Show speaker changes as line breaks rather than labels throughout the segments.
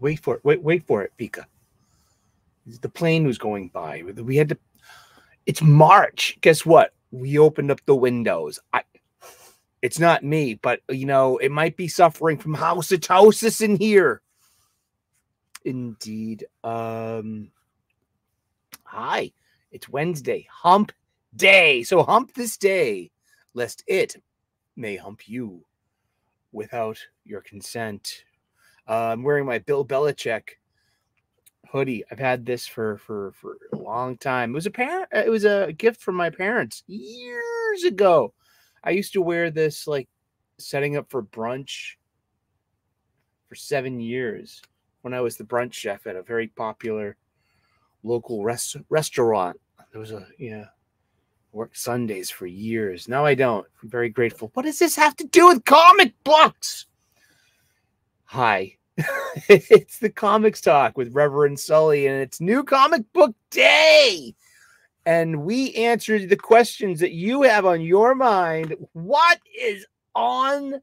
Wait for it. Wait, wait for it, Vika. The plane was going by. We had to. It's March. Guess what? We opened up the windows. I. It's not me, but you know, it might be suffering from housetosis in here. Indeed. Um. Hi, it's Wednesday, hump day. So hump this day, lest it may hump you without your consent. Uh, I'm wearing my Bill Belichick hoodie. I've had this for for for a long time. It was a parent. It was a gift from my parents years ago. I used to wear this like setting up for brunch for seven years when I was the brunch chef at a very popular local rest- restaurant. There was a yeah, worked Sundays for years. Now I don't. I'm very grateful. What does this have to do with comic books? Hi. it's the comics talk with Reverend Sully, and it's new comic book day. And we answered the questions that you have on your mind. What is on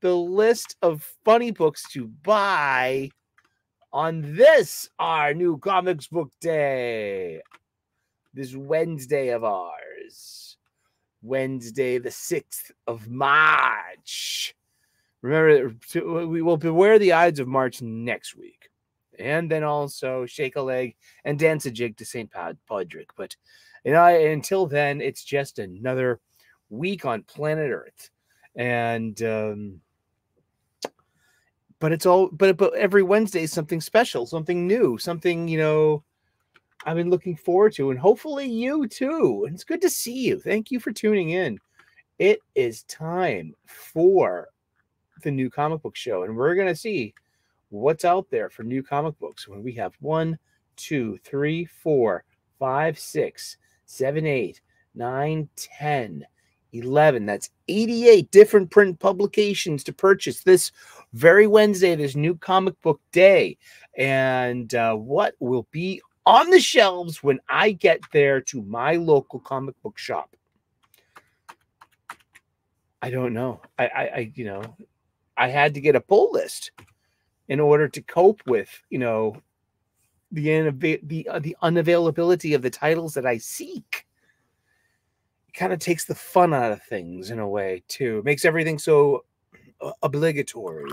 the list of funny books to buy on this, our new comics book day? This Wednesday of ours, Wednesday, the 6th of March. Remember, we will beware the Ides of March next week. And then also shake a leg and dance a jig to St. Patrick. But you know, until then, it's just another week on planet Earth. And um, but it's all but but every Wednesday is something special, something new, something you know I've been looking forward to, and hopefully you too. And it's good to see you. Thank you for tuning in. It is time for the new comic book show, and we're gonna see what's out there for new comic books when we have one, two, three, four, five, six, seven, eight, nine, ten. 11. That's 88 different print publications to purchase this very Wednesday, this new comic book day. And uh, what will be on the shelves when I get there to my local comic book shop? I don't know. I, I, I you know, I had to get a pull list in order to cope with, you know, the the uh, the unavailability of the titles that I seek It kind of takes the fun out of things in a way too. It makes everything so uh, obligatory.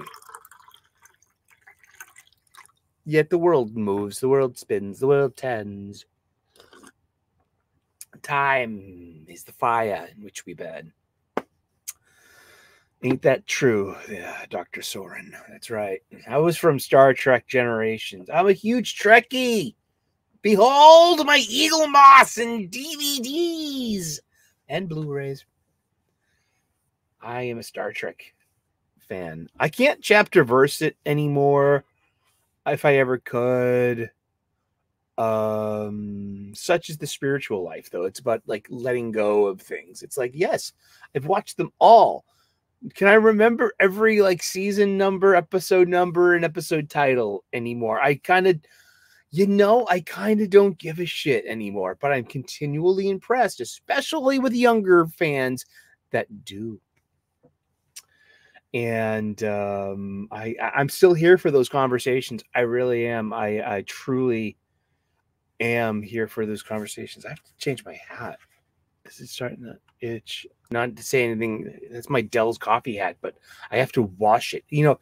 Yet the world moves, the world spins, the world tends. Time is the fire in which we burn. Ain't that true, yeah, Dr. Soran? That's right. I was from Star Trek Generations. I'm a huge Trekkie. Behold my Eaglemoss and DVDs and Blu-rays. I am a Star Trek fan. I can't chapter verse it anymore if I ever could. Um, such is the spiritual life, though. It's about like letting go of things. It's like, yes, I've watched them all. Can I remember every like season number, episode number, and episode title anymore? I kind of you know, I kind of don't give a shit anymore, but I'm continually impressed, especially with younger fans that do. And um, I, I'm still here for those conversations. I really am. I, I truly am here for those conversations. I have to change my hat. This is starting to itch. Not to say anything. That's my Dell's coffee hat, but I have to wash it. You know,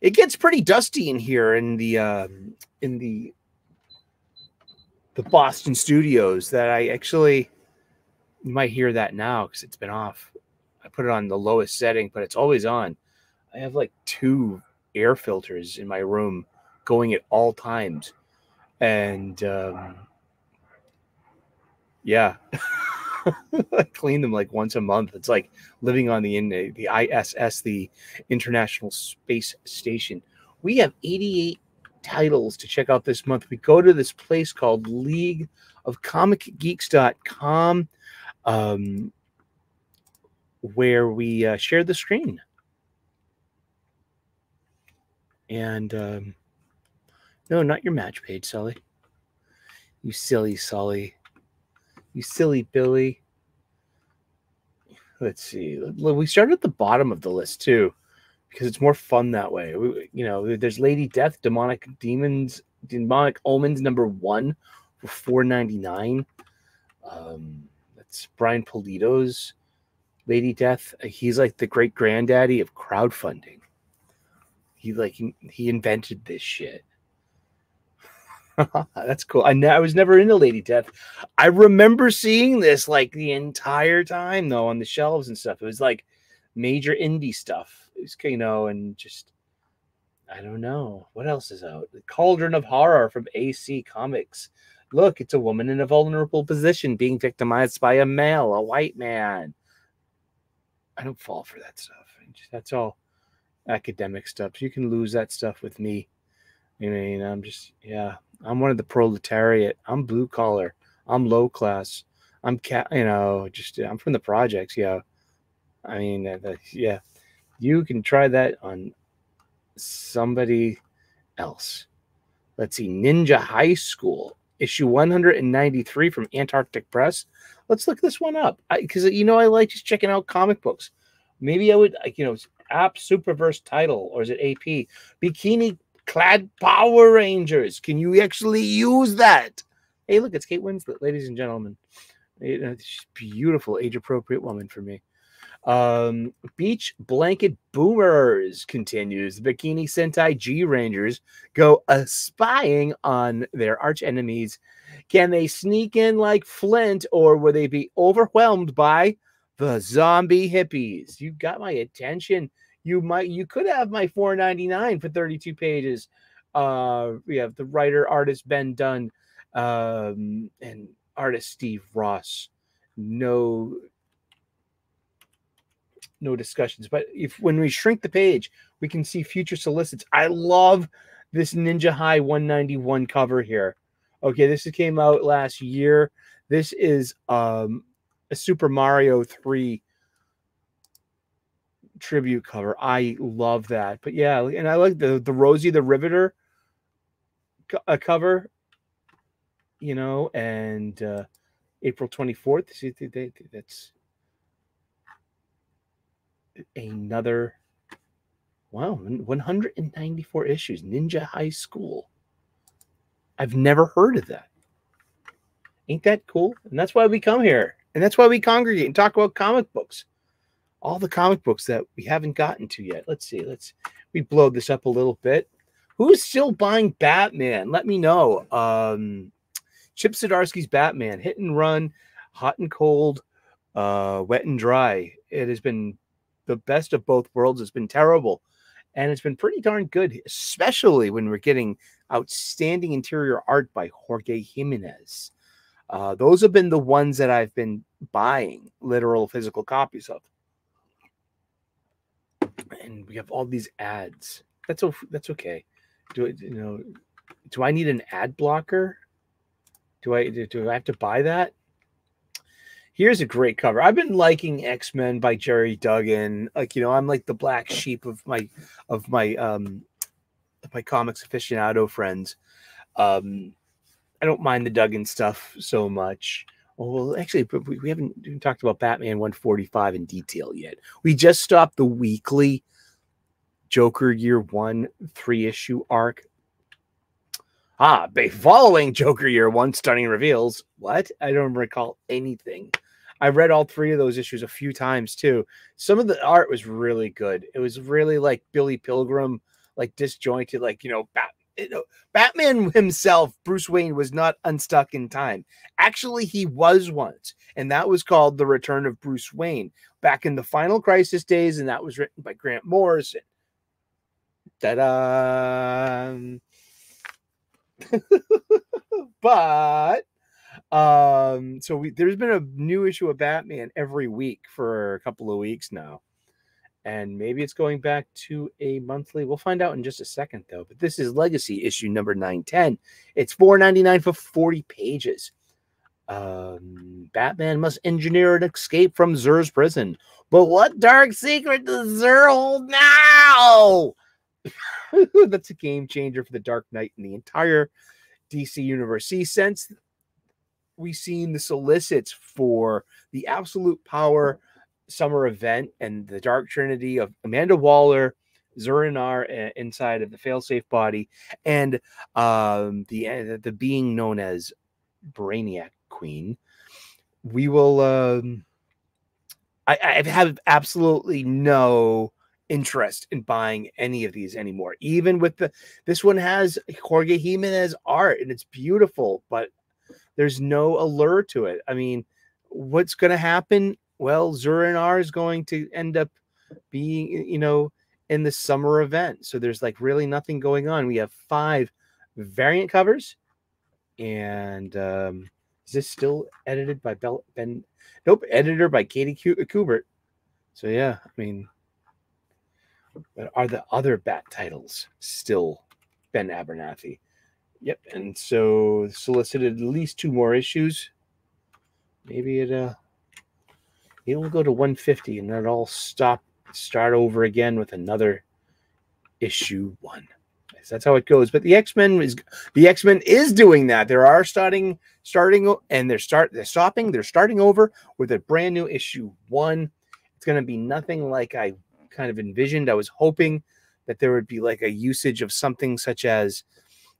it gets pretty dusty in here in the um, in the the Boston studios that I actually you might hear that now because it's been off. I put it on the lowest setting, but it's always on. I have like two air filters in my room going at all times. And um, yeah, Clean them like once a month. It's like living on the the ISS, the International Space Station. We have 88 titles to check out this month, we go to this place called League of Comic Geeks.com, um, where we uh, share the screen. And um, no, not your match page, Sully. You silly Sully. You silly Billy. Let's see. We started at the bottom of the list too because it's more fun that way. We, you know, there's Lady Death, Demonic Demons, Demonic Omens number one for four ninety nine. Um, that's Brian Pulido's Lady Death. He's like the great granddaddy of crowdfunding. He like he, he invented this shit. That's cool. I, ne- I was never into Lady Death. I remember seeing this like the entire time though on the shelves and stuff. It was like major indie stuff. It was, you know, and just I don't know what else is out. The Cauldron of Horror from AC Comics. Look, it's a woman in a vulnerable position being victimized by a male, a white man. I don't fall for that stuff. That's all academic stuff. You can lose that stuff with me. I mean, I'm just yeah. I'm one of the proletariat. I'm blue collar. I'm low class. I'm cat. You know, just I'm from the projects. Yeah. I mean, uh, yeah. You can try that on somebody else. Let's see. Ninja High School, issue 193 from Antarctic Press. Let's look this one up because you know I like just checking out comic books. Maybe I would, like, you know, App Superverse title or is it AP? Bikini clad Power Rangers. Can you actually use that? Hey, look, it's Kate Winslet, ladies and gentlemen. She's beautiful, age appropriate woman for me. Um, Beach Blanket Boomers continues. The Bikini Sentai G Rangers go a spying on their arch enemies. Can they sneak in like Flint, or will they be overwhelmed by the zombie hippies? You got my attention. You might you could have my 4.99 for 32 pages. Uh, we have the writer artist Ben Dunn, um, and artist Steve Ross. No no discussions. But if when we shrink the page, we can see future solicits. I love this Ninja High 191 cover here. Okay, this came out last year. This is um, a Super Mario 3 tribute cover. I love that. But yeah, and I like the the Rosie the Riveter a cover, you know, and uh, April 24th. That's another wow 194 issues ninja high school i've never heard of that ain't that cool and that's why we come here and that's why we congregate and talk about comic books all the comic books that we haven't gotten to yet let's see let's we blow this up a little bit who's still buying batman let me know um chip zdarsky's batman hit and run hot and cold uh wet and dry it has been the best of both worlds. It's been terrible. And it's been pretty darn good, especially when we're getting outstanding interior art by Jorge Jimenez. Uh, those have been the ones that I've been buying literal physical copies of. And we have all these ads. That's that's okay. Do you know? Do I need an ad blocker? Do I do I have to buy that? here's a great cover. I've been liking X Men by Gerry Duggan. Like you know, I'm like the black sheep of my of my um my comics aficionado friends. Um, I don't mind the Duggan stuff so much. Well, actually, we haven't even talked about Batman 145 in detail yet. We just stopped the weekly Joker Year One three issue arc. Ah, following Joker Year One stunning reveals. What? I don't recall anything I read all three of those issues a few times too. Some of the art was really good. It was really like Billy Pilgrim, like disjointed, like you know, Bat, you know, Batman himself, Bruce Wayne, was not unstuck in time. Actually, he was once, and that was called The Return of Bruce Wayne back in the Final Crisis days, and that was written by Grant Morrison. Ta-da! but um, so we, there's been a new issue of Batman every week for a couple of weeks now. And maybe it's going back to a monthly. We'll find out in just a second, though. But this is Legacy issue number 910. It's $4.99 for 40 pages. Um, Batman must engineer an escape from Zur's prison. But what dark secret does Zur hold now? That's a game changer for the Dark Knight and the entire DC universe. See, since we've seen the solicits for the Absolute Power summer event and the Dark Trinity of Amanda Waller, Zur-En-Arrh uh, inside of the failsafe body, and um, the uh, the being known as Brainiac Queen. We will. Um, I, I have absolutely no interest in buying any of these anymore. Even with the this one has Jorge Jimenez art and it's beautiful, but there's no allure to it. I mean, what's going to happen? Well, Zur-En-Arrh is going to end up being, you know, in the summer event. So there's like really nothing going on. We have five variant covers, and um, is this still edited by Bell Ben? Nope, editor by Katie Kubert. So yeah, I mean, but are the other bat titles still Ben Abernathy? Yep, and so solicited at least two more issues. Maybe it uh, it will go to 150, and then I'll stop, start over again with another issue one. That's how it goes. But the X Men is the X Men is doing that. There are starting, starting, and they're start they're stopping. They're starting over with a brand new issue one. It's going to be nothing like I kind of envisioned. I was hoping that there would be like a usage of something such as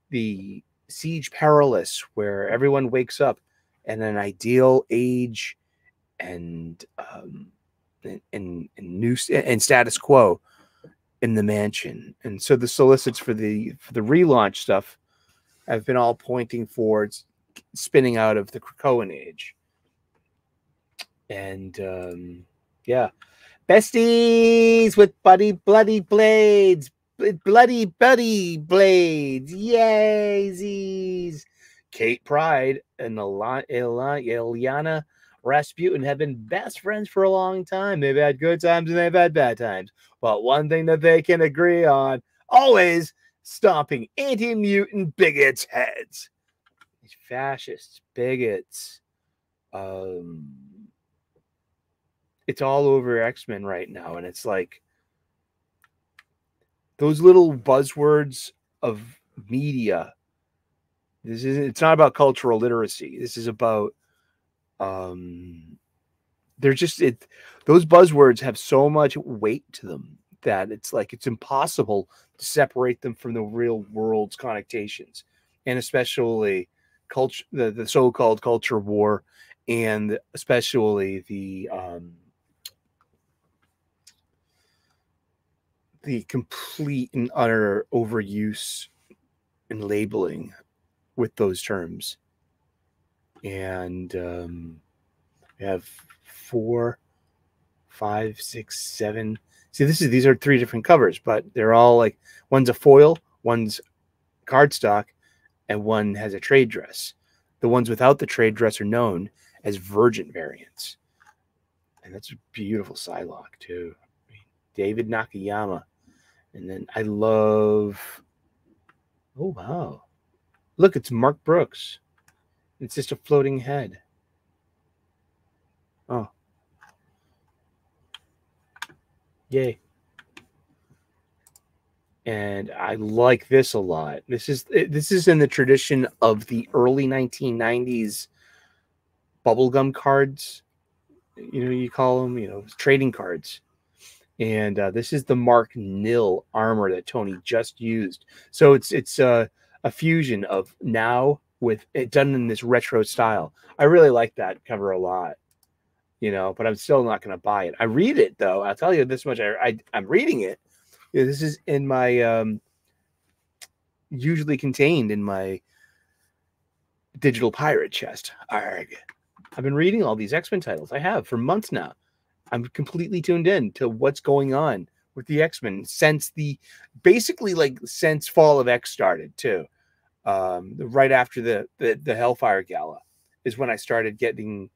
the Siege Perilous, where everyone wakes up in an ideal age and um, and, and, and new and status quo in the mansion. And so the solicits for the for the relaunch stuff have been all pointing towards spinning out of the Krakoan age. And um, yeah, Besties with Buddy Bloody Blades. Bloody Buddy Blades. Yay, Z's. Kate Pryde and Illyana Rasputin have been best friends for a long time. They've had good times and they've had bad times. But one thing that they can agree on always stomping anti mutant bigots' heads. Fascists, bigots, um, it's all over X-Men right now. And it's like those little buzzwords of media. This is it's not about cultural literacy. This is about um they're just it those buzzwords have so much weight to them that it's like it's impossible to separate them from the real world's connotations and especially culture the, the so-called culture war and especially the um the complete and utter overuse and labeling with those terms. And um, we have four, five, six, seven. See, this is these are three different covers, but they're all like one's a foil, one's cardstock, and one has a trade dress. The ones without the trade dress are known as virgin variants. And that's a beautiful Psylocke, too. David Nakayama and then I love. Oh, wow. Look, it's Mark Brooks. It's just a floating head. Oh. Yay. And I like this a lot. This is eh, this is in the tradition of the early 1990s bubblegum cards. You know, you call them, you know, trading cards and uh, this is the Mark Nil armor that Tony just used. So it's it's uh, a fusion of now with it done in this retro style. I really like that cover a lot, you know. But I'm still not going to buy it. I read it though. I'll tell you this much: I, I am reading it. This is in my um, usually contained in my digital pirate chest. Arg. I've been reading all these X Men titles. I have for months now. I'm completely tuned in to what's going on with the X Men since the basically like since Fall of X started too. Um, right after the, the the Hellfire Gala is when I started getting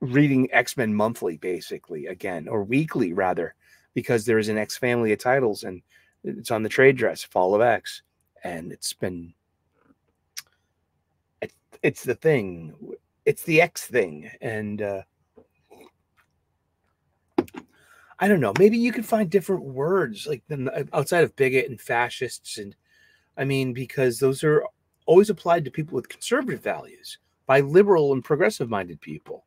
reading X Men monthly, basically again or weekly rather, because there is an X family of titles and it's on the trade dress, Fall of X, and it's been it, it's the thing, it's the X thing, and uh, I don't know. Maybe you could find different words like uh, outside of bigot and fascists, and I mean because those are always applied to people with conservative values by liberal and progressive minded people.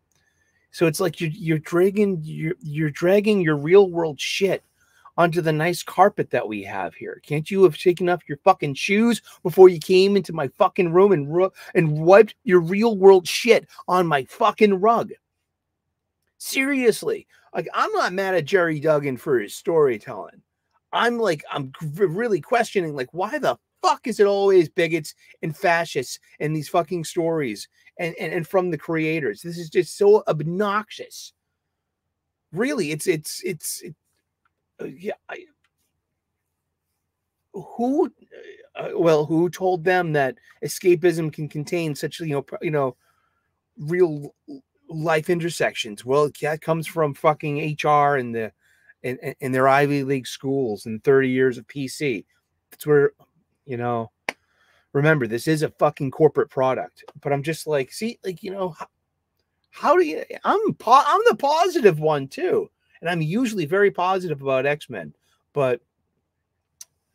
So it's like you're you're dragging you're you're dragging your real world shit onto the nice carpet that we have here. Can't you have taken off your fucking shoes before you came into my fucking room and ru- and wiped your real world shit on my fucking rug? Seriously, like I'm not mad at Gerry Duggan for his storytelling. I'm like I'm really questioning like why the fuck is it always bigots and fascists and these fucking stories and, and, and from the creators? This is just so obnoxious. Really, it's it's it's it, uh, yeah. I, who, uh, well, who told them that escapism can contain such you know you know real life intersections? Well, that comes from fucking HR and the and, and their Ivy League schools and 30 years of PC. That's where you know, remember this is a fucking corporate product. But I'm just like, see, like you know, how, how do you? I'm po- I'm the positive one too, and I'm usually very positive about X Men. But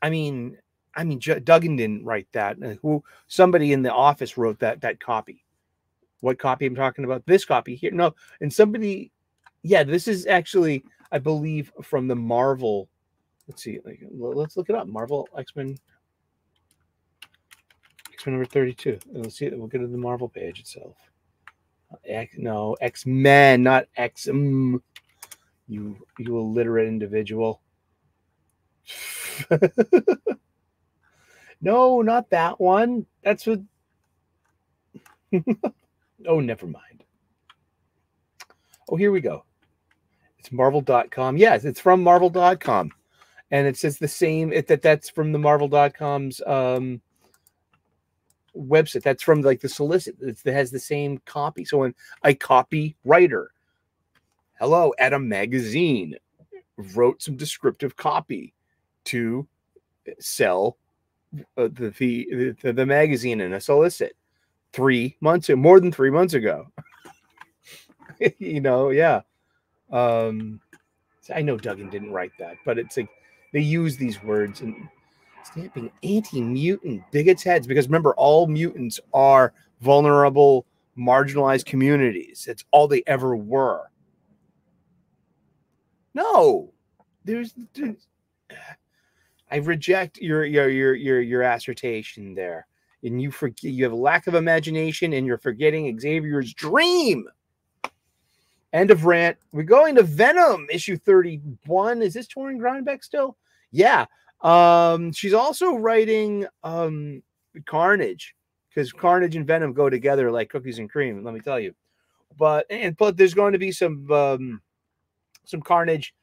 I mean, I mean, J- Duggan didn't write that. Uh, who somebody in the office wrote that that copy. What copy I'm talking about? This copy here. No, and somebody, yeah, this is actually, I believe, from the Marvel. Let's see, like, let's look it up. Marvel X Men X-Men number 32. Let's see. We'll get to the Marvel page itself. X, no, X-Men, not X. Mm, you, you illiterate individual. no, not that one. That's what. oh, never mind. Oh, here we go. It's marvel.com. Yes, it's from marvel.com. And it says the same it, that that's from the marvel.com's um website that's from like the solicit that has the same copy so when a copywriter hello at a magazine wrote some descriptive copy to sell uh, the, the, the the magazine in a solicit three months more than three months ago you know yeah um i know duggan didn't write that but it's like they use these words and stamping anti-mutant bigots' heads because remember, all mutants are vulnerable, marginalized communities. That's all they ever were. No, there's, there's I reject your your your your your assertion there. And you forget you have a lack of imagination and you're forgetting Xavier's dream. End of rant. We're going to Venom issue 31. Is this Torunn Grønbekk still? Yeah. Um, she's also writing um Carnage because Carnage and Venom go together like cookies and cream. Let me tell you. But and but there's going to be some um some Carnage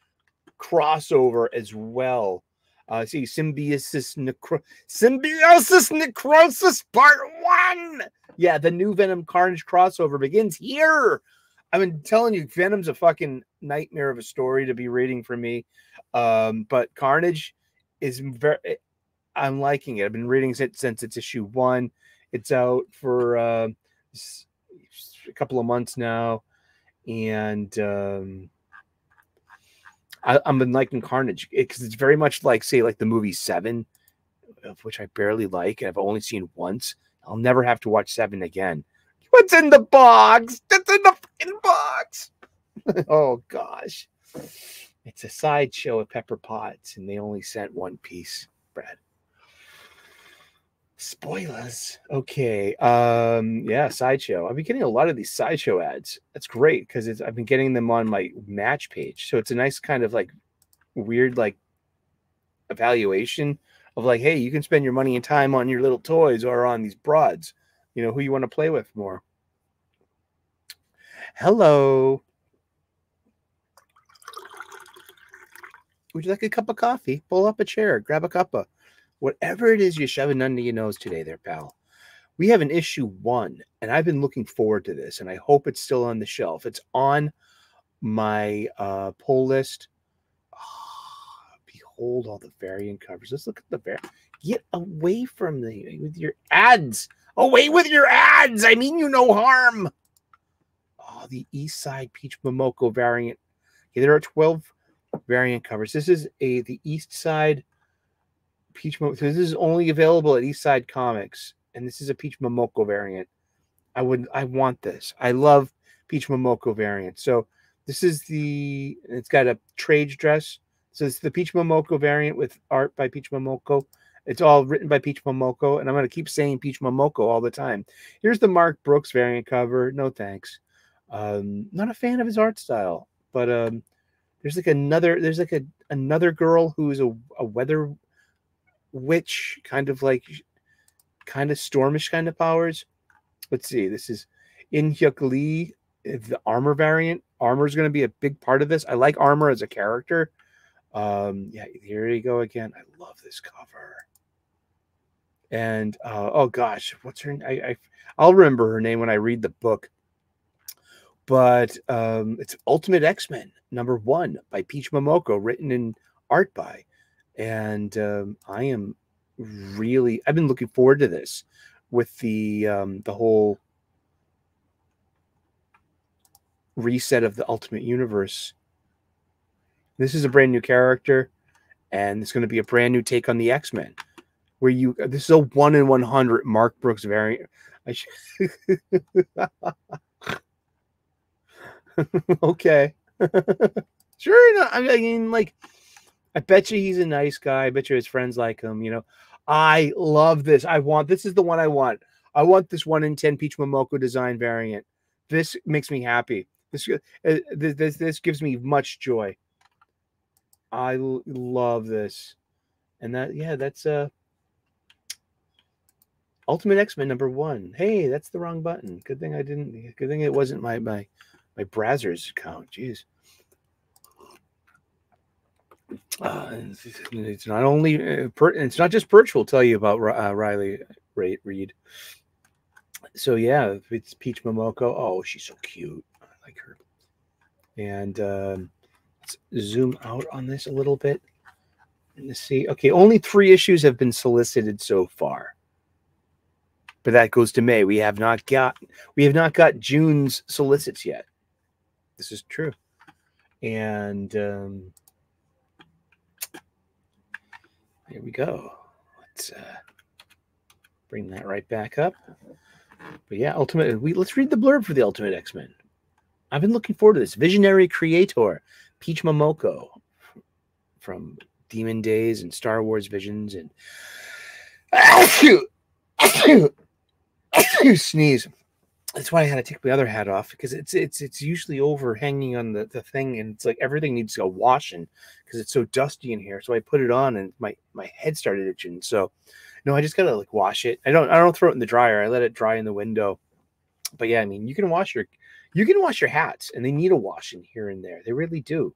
crossover as well. Uh, see, symbiosis, necro- symbiosis, necrosis, part one. Yeah, the new Venom Carnage crossover begins here. I've been telling you, Venom's a fucking nightmare of a story to be reading for me. Um, but Carnage is very I'm liking it. I've been reading it since it's issue one. It's out for uh, a couple of months now, and um, I, I've been liking Carnage eh, because it's very much like, say, like the movie Seven, of which I barely like. And I've only seen once. I'll never have to watch Seven again. What's in the box? That's in the fucking box. oh gosh. It's a sideshow of Pepper Potts, and they only sent one piece, Brad. Spoilers. Okay. Um, yeah, sideshow. I've been getting a lot of these sideshow ads. That's great because it's I've been getting them on my match page. So it's a nice kind of like weird like evaluation of like, hey, you can spend your money and time on your little toys or on these broads. You know, who you want to play with more. Hello. Would you like a cup of coffee? Pull up a chair, grab a cup of whatever it is you're shoving under your nose today, there, pal. We have an issue one, and I've been looking forward to this, and I hope it's still on the shelf. It's on my uh, pull list. Oh, behold all the variant covers. Let's look at the variant. Get away from the with your ads. Away with your ads. I mean you no harm. Oh, the East Side Peach Momoko variant. There are 12 variant covers. This is a the East Side Peach. So this is only available at East Side Comics, and this is a Peach Momoko variant. I would, I want this. I love Peach Momoko variant. So this is the. It's got a trade dress. So it's the Peach Momoko variant with art by Peach Momoko. It's all written by Peach Momoko, and I'm going to keep saying Peach Momoko all the time. Here's the Mark Brooks variant cover. No thanks. Um, not a fan of his art style, but um, there's like another there's like a another girl who's a, a weather witch, kind of like kind of stormish kind of powers. Let's see. This is in Hyuk Lee, the armor variant. Armor is going to be a big part of this. I like armor as a character. Um, yeah, here you go again. I love this cover. And uh, oh gosh, what's her? I, I I'll remember her name when I read the book. But um, it's Ultimate X Men number one by Peach Momoko, written in art by, and um, I am really I've been looking forward to this with the um, the whole reset of the Ultimate Universe. This is a brand new character, and it's going to be a brand new take on the X Men. Where you this is a one in one hundred Mark Brooks variant. okay. sure. enough. I mean, like, I bet you he's a nice guy. I bet you his friends like him. You know, I love this. I want this is the one I want. I want this one in ten Peach Momoko design variant. This makes me happy. This uh, this this gives me much joy. I love this, and that yeah, that's uh Ultimate X Men number one. Hey, that's the wrong button. Good thing I didn't. Good thing it wasn't my my my Brazzers account. Jeez. Uh, it's, not only uh, it's not just Birch will tell you about uh, Riley Reid. So yeah, it's Peach Momoko. Oh, she's so cute. I like her. And um, let's zoom out on this a little bit. Let's see. Okay, only three issues have been solicited so far. But that goes to May. We have not got we have not got June's solicits yet. This is true. And um, here we go. Let's uh, bring that right back up. But yeah, Ultimate. We let's read the blurb for the Ultimate X Men. I've been looking forward to this. Visionary creator Peach Momoko from Demon Days and Star Wars Visions and sneeze that's why I had to take my other hat off because it's it's it's usually overhanging on the, the thing and it's like everything needs a washing because it's so dusty in here. So I put it on and my my head started itching. So no, I just gotta like wash it. I don't I don't throw it in the dryer. I let it dry in the window. But yeah, I mean you can wash your you can wash your hats and they need a washing here and there. They really do.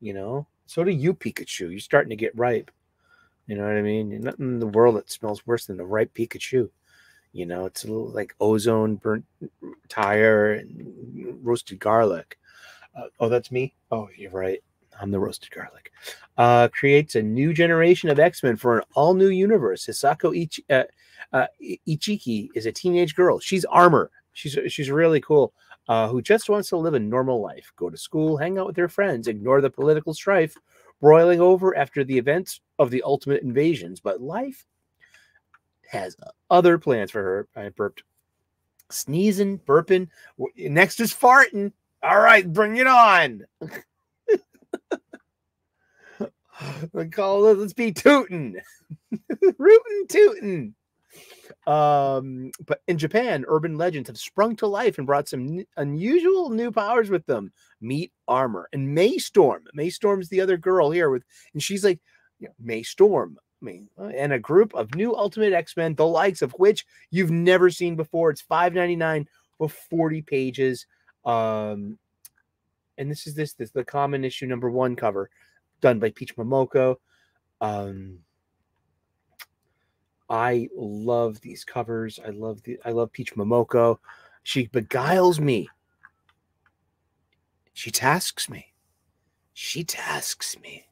You know, so do you, Pikachu. You're starting to get ripe. You know what I mean? Nothing in the world that smells worse than the ripe Pikachu. You know, it's a little like ozone, burnt tire, and roasted garlic. Uh, oh, that's me. Oh, you're right. I'm the roasted garlic. Uh, creates a new generation of X Men for an all new universe. Hisako Ichi, uh, uh, Ichiki is a teenage girl. She's armor. She's she's really cool. Uh, who just wants to live a normal life, go to school, hang out with her friends, ignore the political strife broiling over after the events of the ultimate invasions. But life has other plans for her. I burped. Sneezing, burping. Next is farting. All right, bring it on. let's be tootin'. Rootin' tootin'. Um, but in Japan, urban legends have sprung to life and brought some unusual new powers with them. Meet armor and May Storm. May Storm's the other girl here with, and she's like, you know, May Storm, me uh, and a group of new Ultimate X Men, the likes of which you've never seen before. It's five ninety nine for forty pages. Um, and this is this this the common issue number one cover, done by Peach Momoko. Um, I love these covers. I love the I love Peach Momoko. She beguiles me. She tasks me. She tasks me.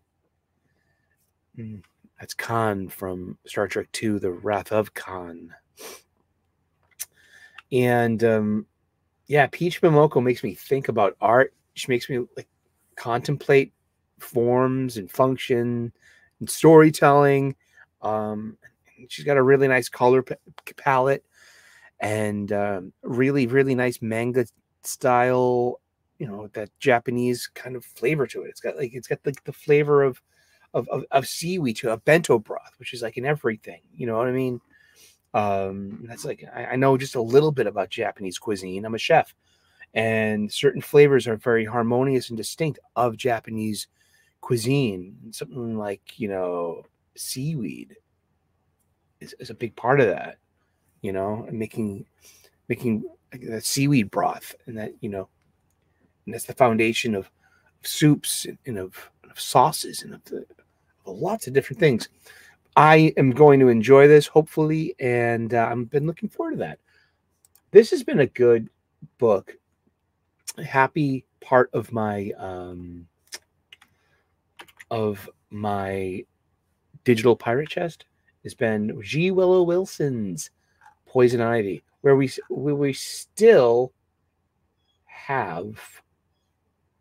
Mm. That's Khan from Star Trek II, The Wrath of Khan. And um, yeah, Peach Momoko makes me think about art. She makes me like contemplate forms and function and storytelling. Um, she's got a really nice color palette and um, really, really nice manga style. You know that Japanese kind of flavor to it. It's got like it's got like the flavor of of, of, of seaweed to a bento broth, which is like in everything. You know what I mean? Um, that's like I, I know just a little bit about Japanese cuisine. I'm a chef, and certain flavors are very harmonious and distinct of Japanese cuisine. Something like you know seaweed is, is a big part of that. You know, and making making that seaweed broth, and that you know, and that's the foundation of, soups and, and of, sauces and of, the, lots of different things. I am going to enjoy this, hopefully, and uh, I've been looking forward to that. This has been a good book. A Happy part of my um, of my digital pirate chest has been G. Willow Wilson's Poison Ivy, where we where we still have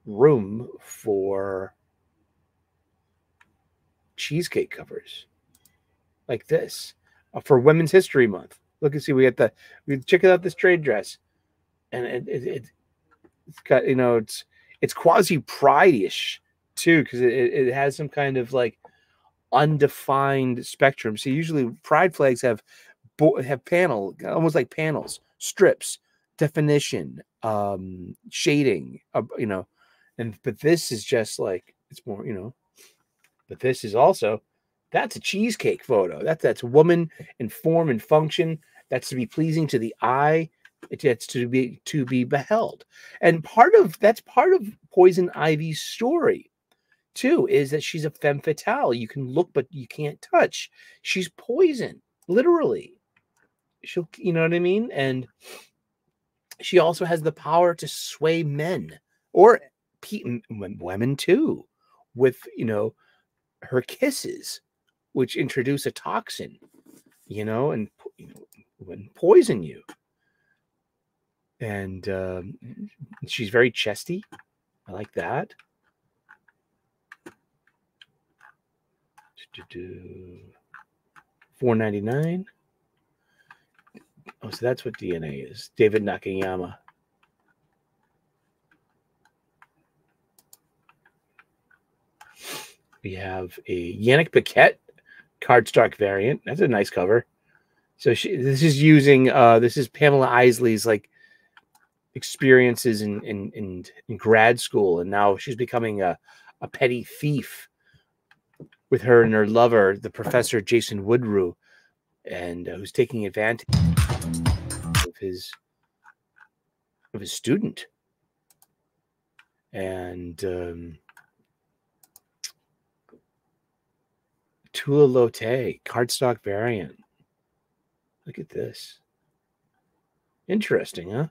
room for cheesecake covers like this uh, for Women's History Month. Look and see, we got the we check it out this trade dress, and it, it, it has got you know it's it's quasi pride-ish too because it, it has some kind of like undefined spectrum. So usually pride flags have have panel almost like panels, strips, definition, um, shading, uh, you know, and but this is just like it's more, you know, but this is also that's a cheesecake photo. That's that's woman in form and function. That's to be pleasing to the eye. It's to be to be beheld. And part of that's part of Poison Ivy's story too is that she's a femme fatale. You can look, but you can't touch. She's poison, literally. She'll, you know what I mean? And she also has the power to sway men or women too, with you know her kisses, which introduce a toxin, you know, and you know, and poison you. And um, she's very chesty. I like that. Four ninety nine. Oh, so that's what DNA is. David Nakayama. We have a Yannick Paquette cardstock variant. That's a nice cover. So she, this is using uh, this is Pamela Isley's like experiences in, in in in grad school, and now she's becoming a a petty thief with her and her lover, the professor Jason Woodrue, and uh, who's taking advantage of his of his student. And um, Tula Lotay, cardstock variant. Look at this. Interesting, huh?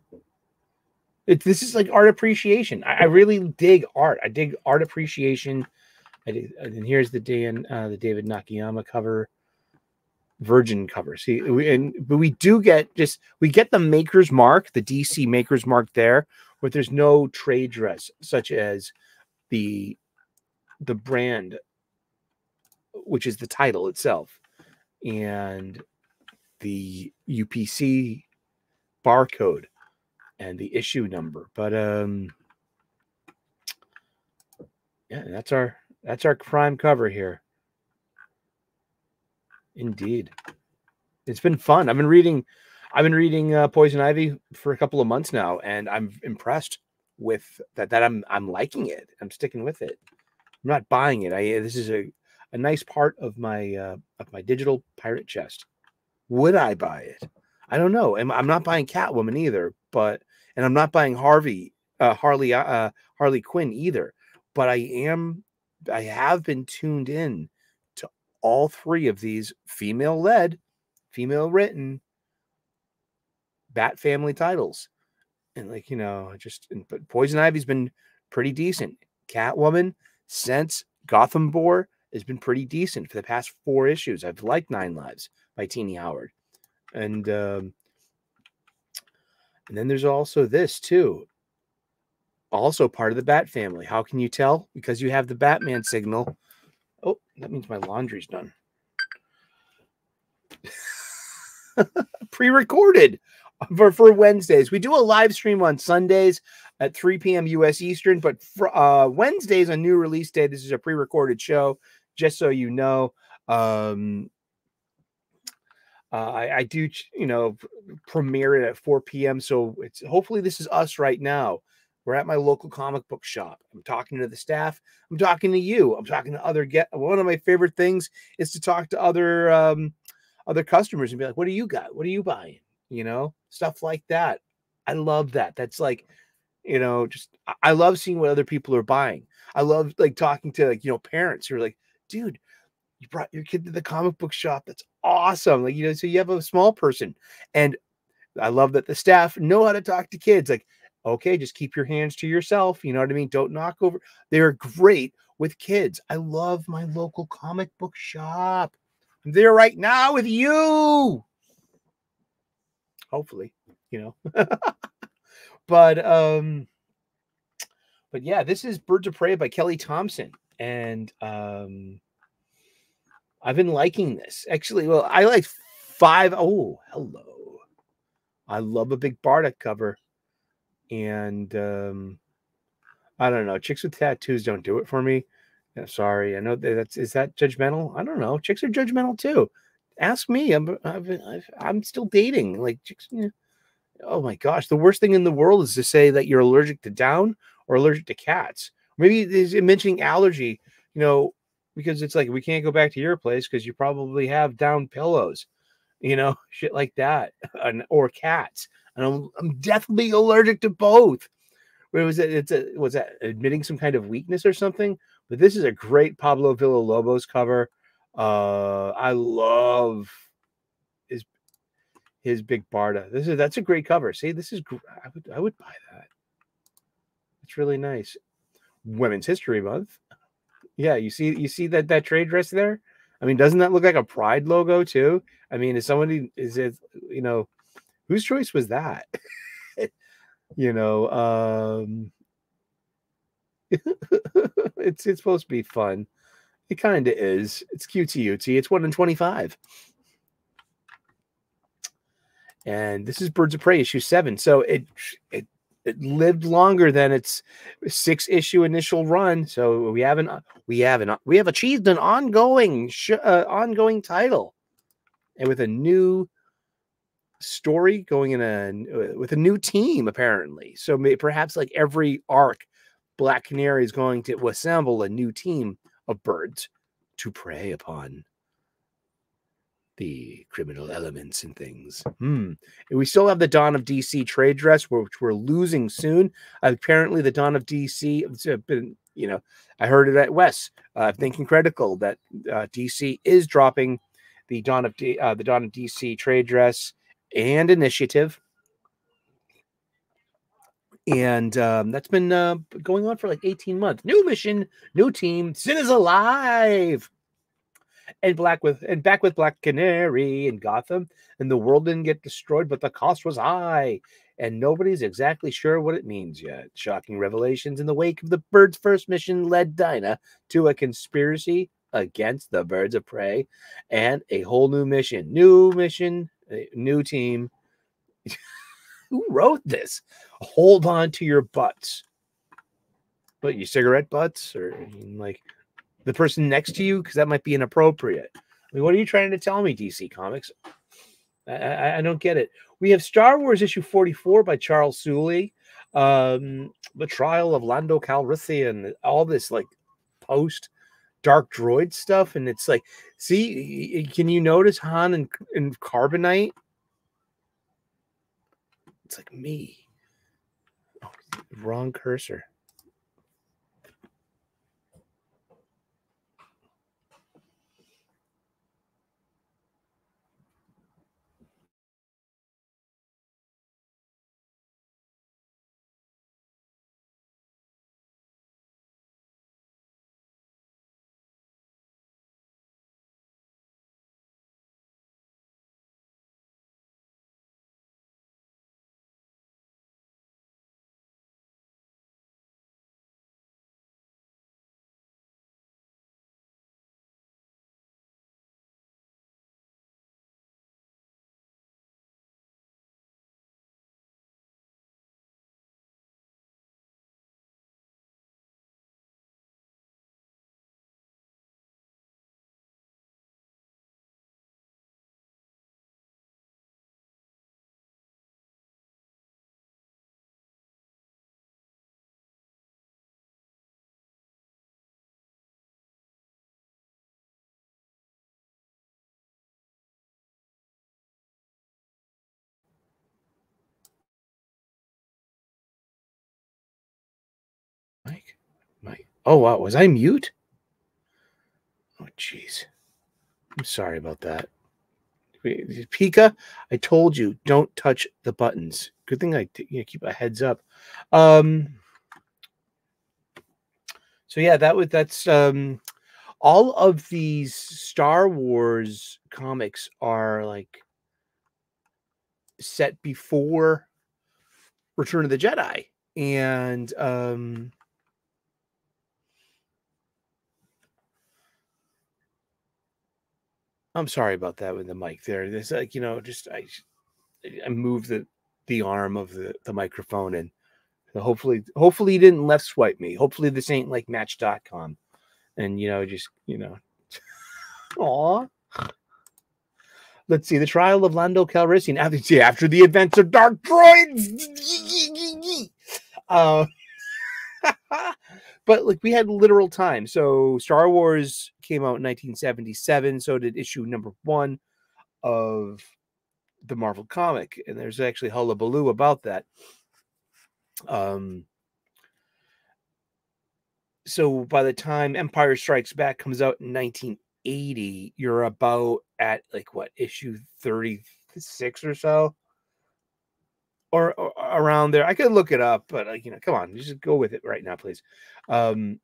It, this is like art appreciation. I, I, really dig art. I dig art appreciation. I did, and here's the Dan, uh, the David Nakayama cover, Virgin cover. See, we, and but we do get just we get the maker's mark, the DC maker's mark there, but there's no trade dress such as the the brand which is the title itself, and the UPC barcode and the issue number. But um, yeah, that's our that's our prime cover here. Indeed, it's been fun. I've been reading, I've been reading uh, Poison Ivy for a couple of months now, and I'm impressed with that. That I'm I'm liking it. I'm sticking with it. I'm not buying it. I this is a a nice part of my uh, of my digital pirate chest. Would I buy it? I don't know. I'm, I'm not buying Catwoman either, but and I'm not buying Harvey uh, Harley uh, Harley Quinn either. But I am I have been tuned in to all three of these female led, female written Bat family titles. And like, you know, just but Poison Ivy's been pretty decent. Catwoman, Sense, Gotham War, has been pretty decent for the past four issues. I've liked Nine Lives by Tini Howard, and um, and then there's also this too. Also part of the Bat family. How can you tell? Because you have the Batman signal. Oh, that means my laundry's done. Pre-recorded for, for Wednesdays. We do a live stream on Sundays at 3 p.m. US Eastern, but for uh, Wednesdays on new release day, this is a pre-recorded show just so you know, um, uh, I, I do, you know, premiere it at 4 p.m. So it's hopefully this is us right now. We're at my local comic book shop. I'm talking to the staff. I'm talking to you. I'm talking to other get. One of my favorite things is to talk to other um, other customers and be like, "What do you got? What are you buying?" You know, stuff like that. I love that. That's like, you know, just I love seeing what other people are buying. I love like talking to like you know parents who are like, "Dude, you brought your kid to the comic book shop. That's awesome. Like, you know, so you have a small person. And I love that the staff know how to talk to kids. Like, okay, just keep your hands to yourself. You know what I mean? Don't knock over. They're great with kids. I love my local comic book shop. I'm there right now with you. Hopefully, you know. but um but yeah, this is Birds of Prey by Kelly Thompson. And um I've been liking this. Actually, well, I like five. Oh, hello. I love a big Barda cover. And um I don't know. Chicks with tattoos don't do it for me. Sorry. I know that that's is that judgmental? I don't know. Chicks are judgmental too. Ask me. I'm I've, I'm still dating. Like chicks. Yeah. Oh my gosh, the worst thing in the world is to say that you're allergic to down or allergic to cats. Maybe is mentioning allergy. You know, because it's like we can't go back to your place because you probably have down pillows, you know, shit like that, and, or cats. And I'm, I'm definitely allergic to both. Where was it? It's a was that admitting some kind of weakness or something? But this is a great Pablo Villalobos cover. Uh, I love his his big Barda. This is that's a great cover. See, this is I would I would buy that. It's really nice. Women's History Month. Yeah, you see, you see that that trade dress there. I mean, doesn't that look like a Pride logo too? I mean, is somebody is it you know whose choice was that? you know, um it's it's supposed to be fun. It kind of is. It's QTUT. It's one in twenty-five. And this is Birds of Prey issue seven. So it it it lived longer than its six issue initial run. So we haven't we haven't we have achieved an ongoing sh- uh, ongoing title, and with a new story going in a with a new team apparently. So may, perhaps like every arc, Black Canary is going to assemble a new team of birds to prey upon the criminal elements and things. Hmm. And we still have the Dawn of DC trade dress, which we're losing soon. Apparently, the Dawn of DC uh, been, you know, I heard it at Wes, uh, thinking critical that uh, DC is dropping the Dawn of D, uh, the Dawn of DC trade dress and initiative. And um, that's been uh, going on for like 18 months. New mission, new team. Sin is alive and black with and back with Black Canary in Gotham, and the world didn't get destroyed, but the cost was high, and nobody's exactly sure what it means yet. Shocking revelations in the wake of the Bird's first mission led Dinah to a conspiracy against the Birds of Prey, and a whole new mission, new mission, new team. Who wrote this? Hold on to your butts. But your cigarette butts, or like the person next to you because that might be inappropriate. I mean, what are you trying to tell me, DC Comics? I, I, I don't get it. We have Star Wars issue 44 by Charles Soule, um, the trial of Lando Calrissian, all this like post Dark Droid stuff. And it's like, see, can you notice Han and, and Carbonite? It's like me. Oh, wrong cursor. My oh wow, was I mute? Oh jeez. I'm sorry about that. Pika, I told you don't touch the buttons. Good thing I you know, keep a heads up. Um so yeah, that was that's um all of these Star Wars comics are like set before Return of the Jedi. And um I'm sorry about that with the mic there. It's like, you know, just I I moved the the arm of the, the microphone and hopefully hopefully you didn't left swipe me. Hopefully this ain't like match.com. And you know, just you know. Aw. Let's see the trial of Lando Calrissian after, after the events of Dark Droids. uh, but like we had literal time. So Star Wars came out in 1977. So did issue number one of the Marvel comic, and there's actually hullabaloo about that. Um. So by the time Empire Strikes Back comes out in 1980, you're about at like what issue 36 or so or, or, around there. I could look it up, but like, you know, come on, just go with it right now, please. Um,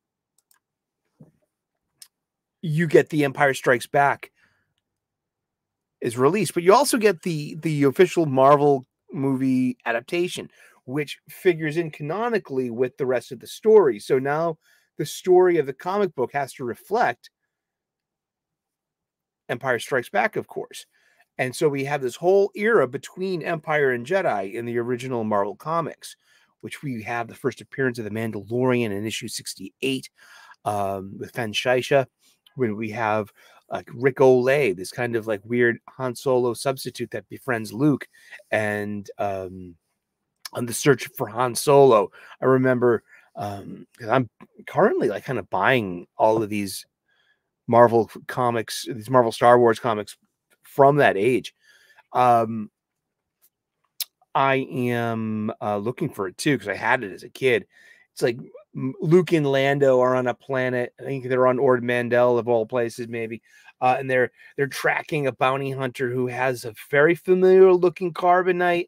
you get the Empire Strikes Back is released, but you also get the the official Marvel movie adaptation, which figures in canonically with the rest of the story. So now the story of the comic book has to reflect Empire Strikes Back, of course. And so we have this whole era between Empire and Jedi in the original Marvel comics, which we have the first appearance of the Mandalorian in issue 68 um, with Fenn Shysa, when we have like Rick Olié, this kind of like weird Han Solo substitute that befriends Luke, and um, on the search for Han Solo. I remember um, I'm currently like kind of buying all of these Marvel comics, these Marvel Star Wars comics from that age. Um, I am uh, looking for it too because I had it as a kid. It's like Luke and Lando are on a planet. I think they're on Ord Mantell of all places, maybe. Uh, and they're they're tracking a bounty hunter who has a very familiar looking carbonite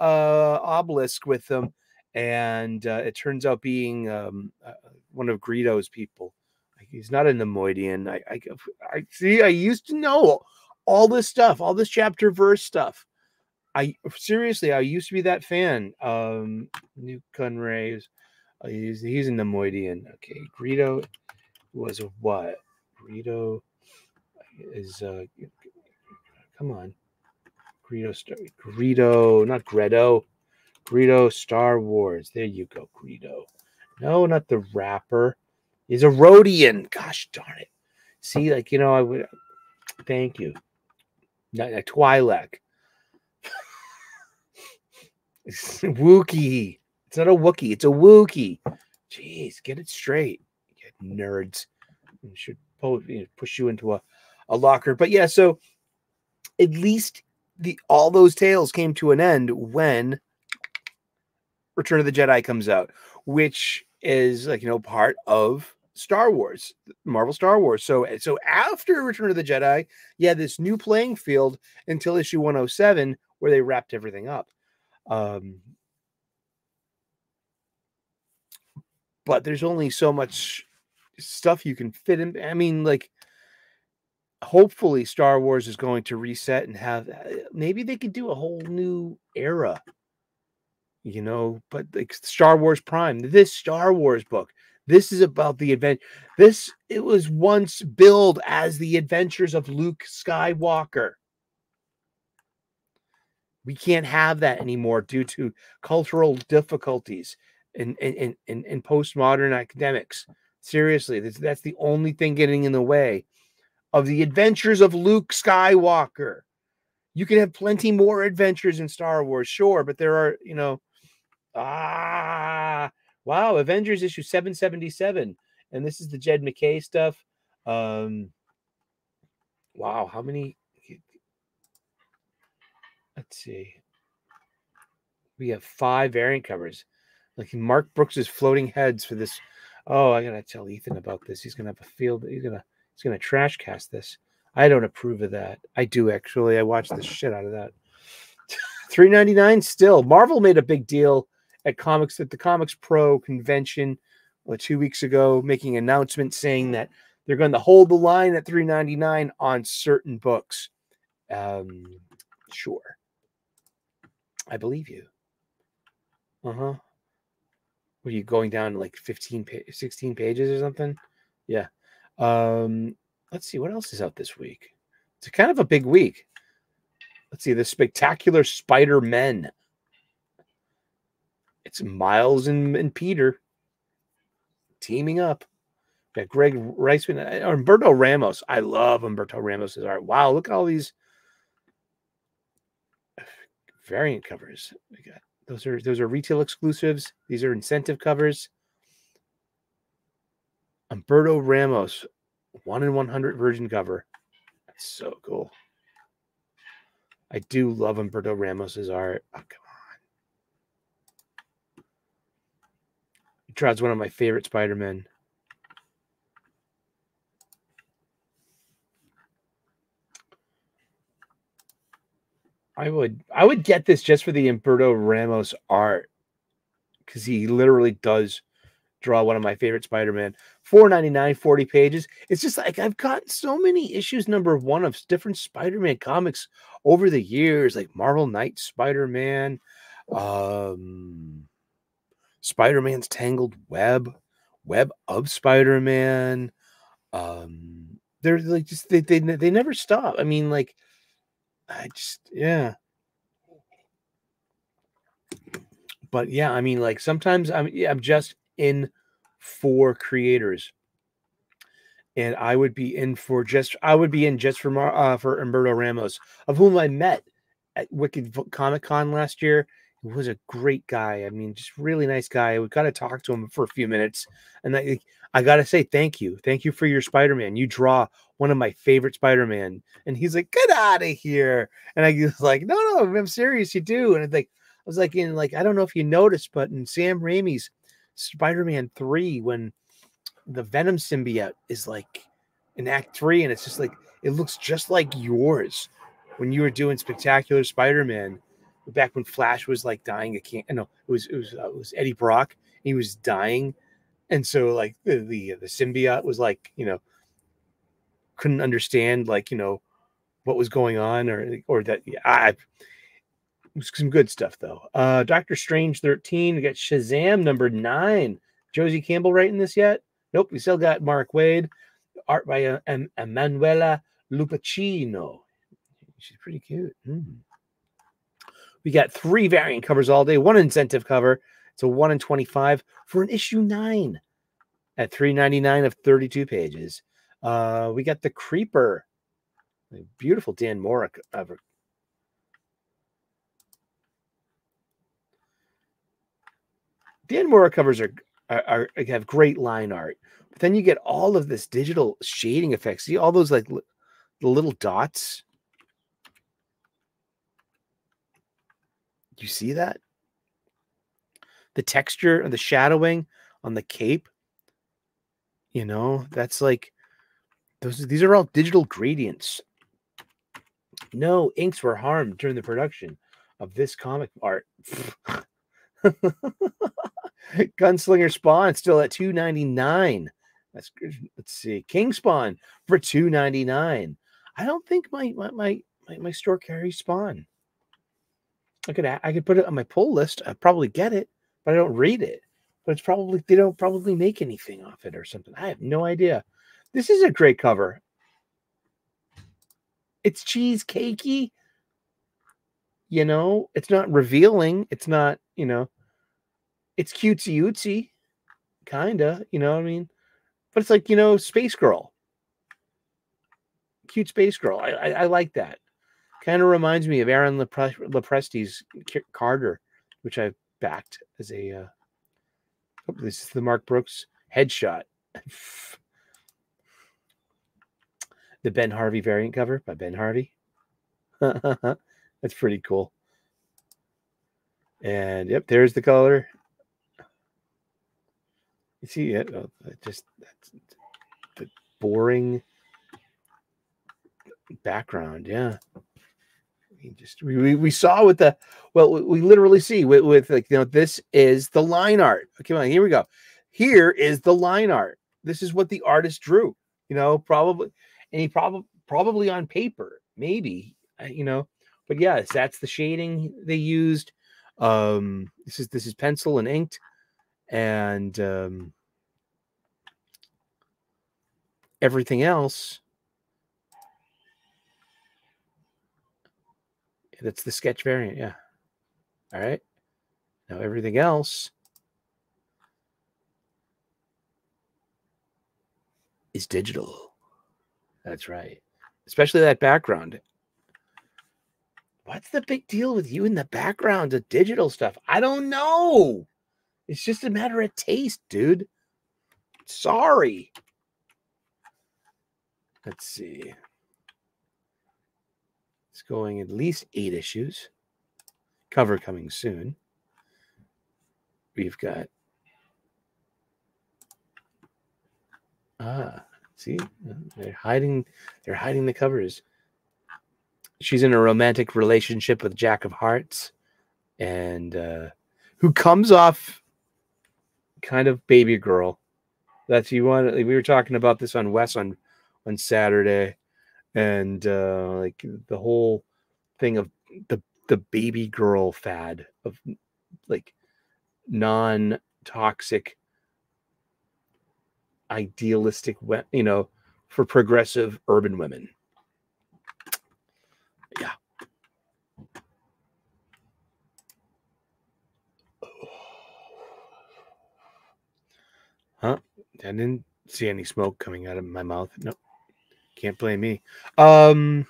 uh, obelisk with them, and uh, it turns out being um, uh, one of Greedo's people. He's not a Neimoidian. I, I, I see. I used to know all this stuff, all this chapter verse stuff. I seriously, I used to be that fan. Um, Nute Gunray, uh, he's he's a Neimoidian. Okay, Greedo was what? Greedo is uh, come on, Greedo, Star, Greedo, not Gredo, Greedo, Star Wars. There you go, Greedo. No, not the rapper. He's a Rodian. Gosh darn it. See, like, you know, I would thank you. Not a Twi'lek. Wookie. It's not a Wookie, it's a Wookie. Jeez, get it straight. Get nerds. I should push you into a, a locker. But yeah, so at least the all those tales came to an end when Return of the Jedi comes out, which is like you know part of Star Wars, Marvel Star Wars. So so after Return of the Jedi, yeah, this new playing field until issue 107 where they wrapped everything up. Um but there's only so much stuff you can fit in. I mean, like hopefully Star Wars is going to reset and have maybe they could do a whole new era you know but like star wars prime this star wars book this is about the event this it was once billed as the adventures of luke skywalker. We can't have that anymore due to cultural difficulties in in in, in postmodern academics. Seriously that's, that's the only thing getting in the way of the adventures of luke skywalker. You can have plenty more adventures in star wars sure but there are you know Ah, wow. Avengers issue 777. And this is the Jed MacKay stuff. Um, wow. How many? Let's see. We have five variant covers. Like Mark Brooks's floating heads for this Oh, I gotta tell Ethan about this. He's gonna have a field. He's gonna he's gonna trash cast this. I don't approve of that. I do actually. I watched the shit out of that. 399 still. Marvel made a big deal at comics at the Comics Pro convention well, two weeks ago, making an announcement saying that they're going to hold the line at 399 on certain books. Um, sure. I believe you. Uh-huh. Were you going down like 15 16 pages or something? Yeah. Um, let's see what else is out this week. It's kind of a big week. Let's see the spectacular Spider-Men. It's Miles and, and Peter teaming up. got Greg Weisman, uh, Humberto Ramos. I love Humberto Ramos's art. Wow, look at all these variant covers. We got those are those are retail exclusives. These are incentive covers. Humberto Ramos, one in one hundred virgin cover. That's so cool. I do love Humberto Ramos's art. Oh, draws one of my favorite Spider-Men. I would I would get this just for the Humberto Ramos art because he literally does draw one of my favorite Spider-Man. 499, 40 pages. It's just like I've got so many issues number one of different Spider-Man comics over the years, like Marvel Knight Spider-Man, um, Spider-Man's Tangled Web, Web of Spider-Man. Um, they're like just they, they they never stop. I mean, like I just yeah. But yeah, I mean, like sometimes I'm yeah, I'm just in for creators, and I would be in for just I would be in just for uh, for Humberto Ramos, of whom I met at Wicked Comic Con last year. Was a great guy. I mean, just really nice guy. We got to talk to him for a few minutes, and I, I got to say thank you, thank you for your Spider Man. You draw one of my favorite Spider Man, and he's like, "Get out of here!" And I was like, "No, no, I'm serious. You do." And I like, I was like, in like, I don't know if you noticed, but in Sam Raimi's Spider Man three, when the Venom symbiote is like in Act three, and it's just like it looks just like yours when you were doing Spectacular Spider Man back when Flash was like dying of cancer. No, it was it was uh, it was Eddie Brock. He was dying, and so like the, the the symbiote was like you know couldn't understand like you know what was going on or or that yeah, I was some good stuff though. Uh Doctor Strange 13, we got Shazam number nine. Josie Campbell writing this yet? Nope, we still got Mark Waid, art by uh, Emanuela Lupacchino. She's pretty cute. Mm. We got three variant covers all day, one incentive cover. It's a one in 25 for an issue nine at 399 of 32 pages. Uh, we got the Creeper, beautiful Dan Mora cover. Dan Mora covers are, are, are, have great line art, but then you get all of this digital shading effects. See all those like the little dots you see that? The texture and the shadowing on the cape. You know, that's like those these are all digital gradients. No inks were harmed during the production of this comic art. Gunslinger Spawn still at 299. That's good. Let's see. King Spawn for 299. I don't think my my my my, my store carries Spawn. I could I could put it on my pull list. I probably get it, but I don't read it. But it's probably they don't probably make anything off it or something. I have no idea. This is a great cover. It's cheesecakey. You know, it's not revealing. It's not, you know, it's cutesy ootsy, kinda, you know what I mean? But it's like, you know, Space Girl. Cute Space Girl. I, I, I like that. Kind of reminds me of Aaron Lepre- Lopresti's Carter, which I backed as a. Uh, oh, this is the Mark Brooks headshot. the Ben Harvey variant cover by Ben Harvey. That's pretty cool. And yep, there's the color. You see it? Oh, just that's the boring background. Yeah. We just we, we, saw with the well we, literally see with, with like you know this is the line art. Okay, on, here we go. Here is the line art. This is what the artist drew. You know, probably and he probably probably on paper, maybe you know, but yes, that's the shading they used. Um, this is this is pencil and inked, and um, everything else That's the sketch variant. Yeah. All right. Now everything else is digital. That's right. Especially that background. What's the big deal with you in the background of digital stuff? I don't know. It's just a matter of taste, dude. Sorry. Let's see. Going at least eight issues. Cover coming soon. We've got ah, see, they're hiding. They're hiding the covers. She's in a romantic relationship with Jack of Hearts, and uh, who comes off kind of baby girl. That's you want. We were talking about this on Wes on on Saturday and uh, like the whole thing of the the baby girl fad of like non toxic idealistic you know for progressive urban women. Yeah. Huh? I didn't see any smoke coming out of my mouth. No can't blame me. Um,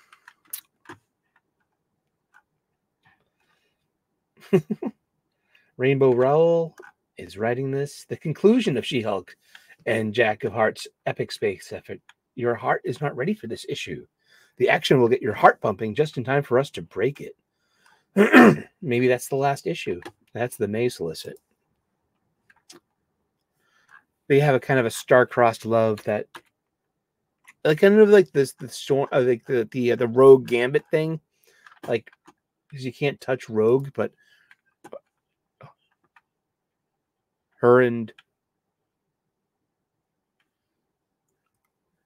Rainbow Rowell is writing this. The conclusion of She Hulk and Jack of Hearts' epic space effort. Your heart is not ready for this issue. The action will get your heart pumping just in time for us to break it. Maybe that's the last issue. That's the May solicit. They have a kind of a star-crossed love that like kind of like this the storm uh, like the the uh, the rogue gambit thing like because you can't touch rogue but, but her and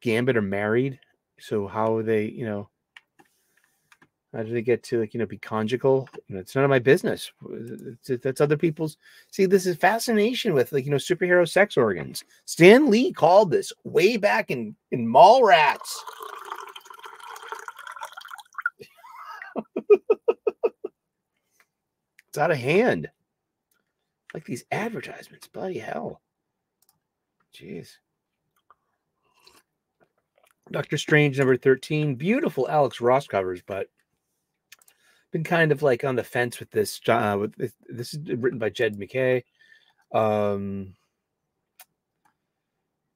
gambit are married so how are they you know how do they get to like you know be conjugal? You know, it's none of my business. It's, that's other people's. See, this is fascination with like you know superhero sex organs. Stan Lee called this way back in in Mallrats. it's out of hand. Like these advertisements, bloody hell. Jeez. Doctor Strange number 13. Beautiful Alex Ross covers, but been kind of like on the fence with this. Uh, with this, this is written by Jed MacKay. Um,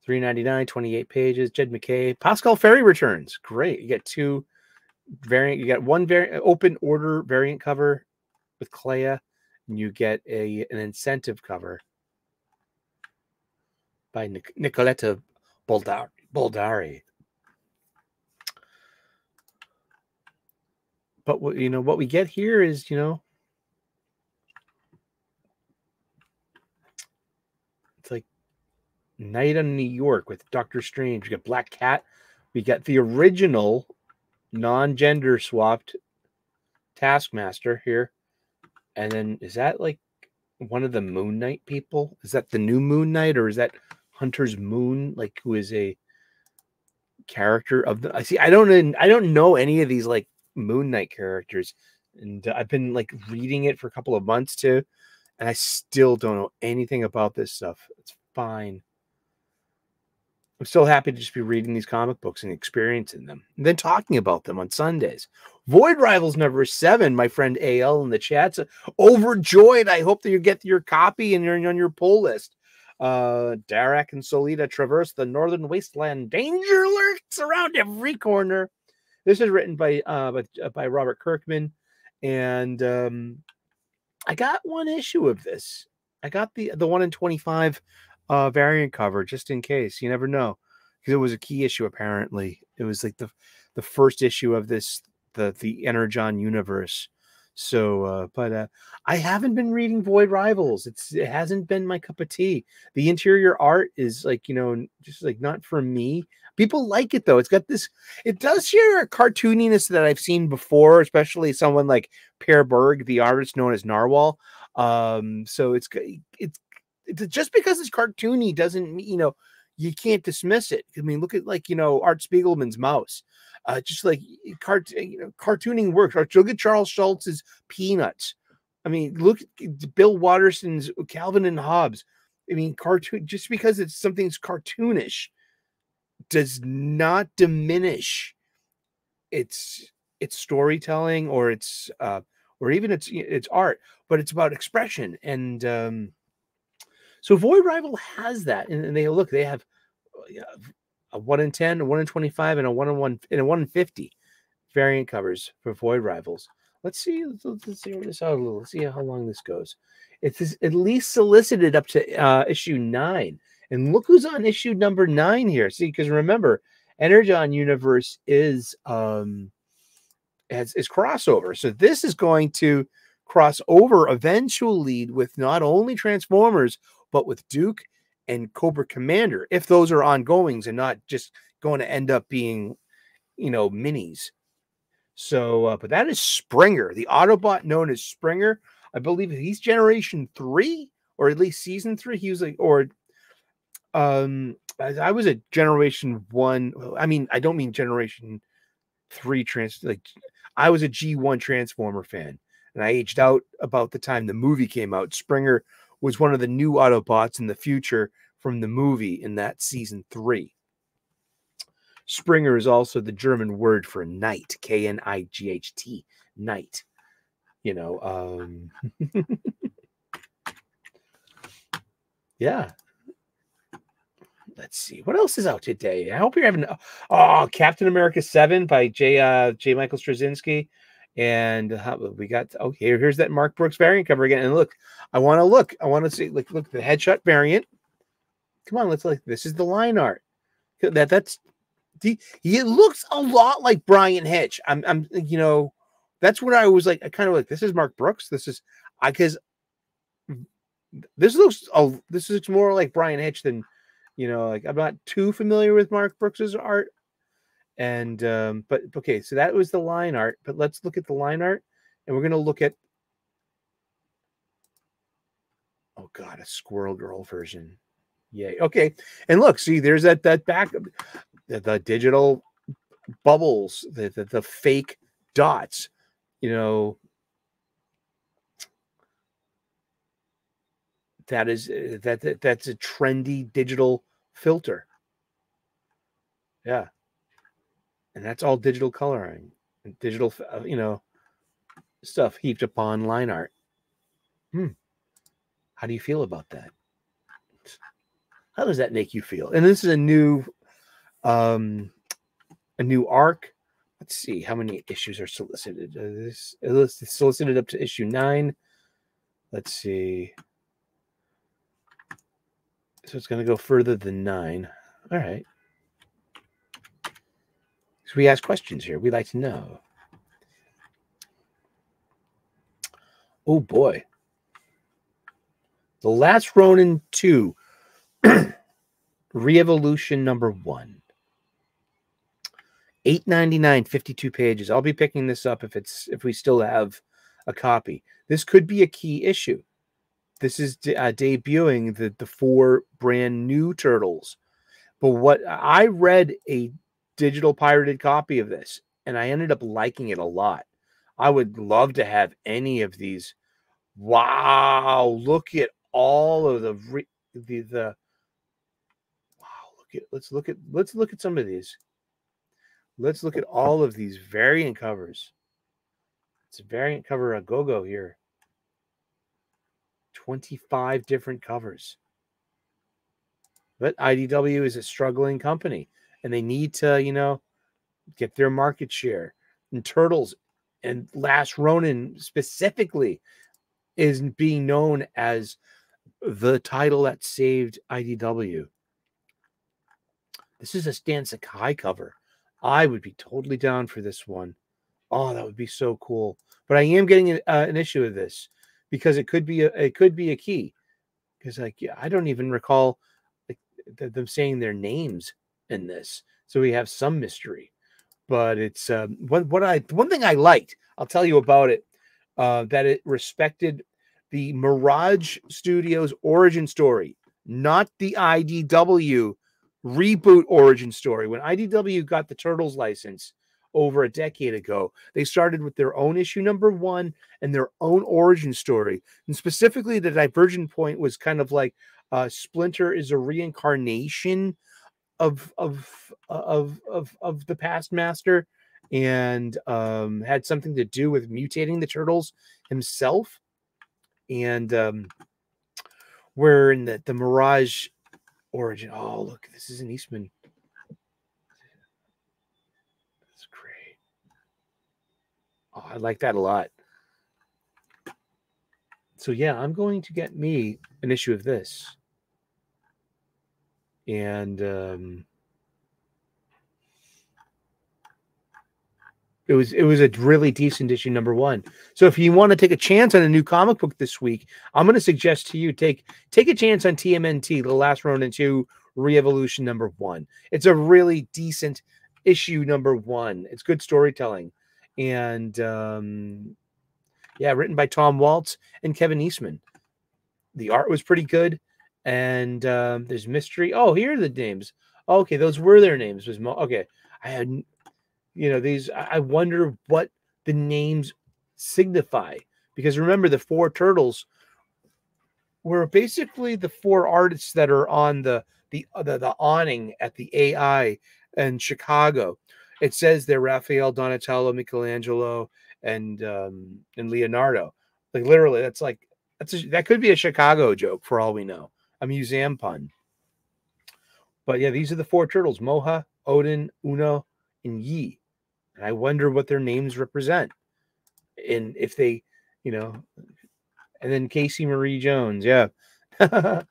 399, 28 pages. Jed MacKay Pascal Ferry returns. Great. You get two variant. You got one variant open order variant cover with Clea, and you get a an incentive cover by Nic- Nicoletta Boldari. Boldari. But what you know what we get here is you know it's like night on new york with doctor strange. We got black cat. We got the original non-gender swapped taskmaster here. And then is that like one of the moon knight people? Is that the new moon knight or is that hunter's moon like who is a character of the i see i don't i don't know any of these like Moon Knight characters, and I've been like reading it for a couple of months too, and I still don't know anything about this stuff. It's fine. I'm still happy to just be reading these comic books and experiencing them, and then talking about them on Sundays. Void Rivals number seven, my friend AL in the chat's overjoyed. I hope that you get your copy and you're on your pull list. Uh, Darak and Solita traverse the northern wasteland. Danger lurks around every corner. This is written by uh, by, uh, by Robert Kirkman, and um, I got one issue of this. I got the the one in twenty five uh, variant cover just in case. You never know because it was a key issue. Apparently, it was like the the first issue of this the the Energon universe. So, uh, but uh, I haven't been reading Void Rivals. It's it hasn't been my cup of tea. The interior art is like you know just like not for me. People like it though. It's got this. It does share a cartooniness that I've seen before, especially someone like Per Berg, the artist known as Narwhal. Um, so it's it's it's just because it's cartoony doesn't you know you can't dismiss it. I mean, look at like you know Art Spiegelman's Maus. Uh, just like cart, you know, cartooning works. Look at Charles Schulz's Peanuts. I mean, look at Bill Watterson's Calvin and Hobbes. I mean, cartoon just because it's something's cartoonish does not diminish its its storytelling or its uh or even its its art, but it's about expression and um so Void Rival has that, and, and they look they have a one in ten, a one in twenty-five, and a one in one and a one in fifty variant covers for Void Rivals. Let's see. Let's, let's see this out a little. Let's see how long this goes. It's at least solicited up to uh, issue nine, and look who's on issue number nine here. See, because remember, Energon Universe is um has is crossover, so this is going to cross over eventually with not only Transformers but with Duke and Cobra Commander, if those are ongoings and not just going to end up being, you know, minis. So, uh, but that is Springer, the Autobot known as Springer. I believe he's generation three, or at least season three. He was like, or um, I was a generation one. I mean, I don't mean generation three trans. Like, I was a G one Transformer fan, and I aged out about the time the movie came out. Springer was one of the new Autobots in the future from the movie in that season three. Springer is also the German word for knight, K N I G H T, knight. You know, um, yeah. Let's see what else is out today. I hope you're having oh Captain America Seven by J. Uh, J. Michael Straczynski and how, we got oh here here's that Mark Brooks variant cover again. And look, I want to look. I want to see like look the headshot variant. Come on, let's like this is the line art. That that's he looks a lot like Bryan Hitch. I'm I'm you know that's what I was like. I kind of like this is Mark Brooks. This is I because this looks oh this looks more like Bryan Hitch than you know like I'm not too familiar with Mark Brooks's art and um, but okay, so that was the line art. But let's look at the line art, and we're gonna look at oh god, a Squirrel Girl version. Yay. Okay, and look, see, there's that that back the, the digital bubbles, the, the the fake dots. You know, that is uh, that, that that's a trendy digital filter. Yeah and that's all digital coloring and digital, uh, you know, stuff heaped upon line art. Hmm. How do you feel about that? How does that make you feel? And this is a new, um, a new arc. Let's see how many issues are solicited. Uh, this is solicited up to issue nine. Let's see. So it's going to go further than nine. All right. So we ask questions here. We like to know. Oh boy. The Last Ronin 2 Re-Evolution number one. 899 52 pages. I'll be picking this up if it's if we still have a copy. This could be a key issue. This is uh, debuting the the four brand new turtles. But what I read a digital pirated copy of this, and I ended up liking it a lot. I would love to have any of these. Wow, look at all of the the the wow, look at let's look at let's look at some of these. Let's look at all of these variant covers. It's a variant cover a go-go here. 25 different covers. But IDW is a struggling company and they need to, you know, get their market share. And Turtles and Last Ronin specifically is being known as the title that saved IDW. This is a Stan Sakai cover. I would be totally down for this one. Oh, that would be so cool. But I am getting an, uh, an issue of this because it could be a it could be a key. Because like yeah, I don't even recall like, them saying their names in this, so we have some mystery. But it's um, what what I one thing I liked. I'll tell you about it. Uh, that it respected the Mirage Studios origin story, not the IDW reboot origin story. When IDW got the Turtles license over a decade ago, they started with their own issue number one and their own origin story. And specifically, the divergent point was kind of like uh, Splinter is a reincarnation of of of of of the past master and um, had something to do with mutating the turtles himself and um, where in the, the Mirage origin. Oh, look, this is an Eastman. That's great. Oh, I like that a lot. So yeah, I'm going to get me an issue of this. And um it was it was a really decent issue number one. So if you want to take a chance on a new comic book this week, I'm going to suggest to you take take a chance on TMNT, The Last Ronin Two Re-Evolution number one. It's a really decent issue number one. It's good storytelling, and um, yeah, written by Tom Waltz and Kevin Eastman. The art was pretty good, and um, there's mystery. Oh, here are the names. Okay, those were their names. Was Mo- okay. I had you know these i wonder what the names signify because remember the four turtles were basically the four artists that are on the the the, the awning at the ai in chicago it says they're raphael donatello michelangelo and um and leonardo like literally that's like that's a, that could be a chicago joke for all we know a museum pun but yeah these are the four turtles moja odyn uno and yi and I wonder what their names represent. And if they, you know, and then Casey Marie Jones, yeah.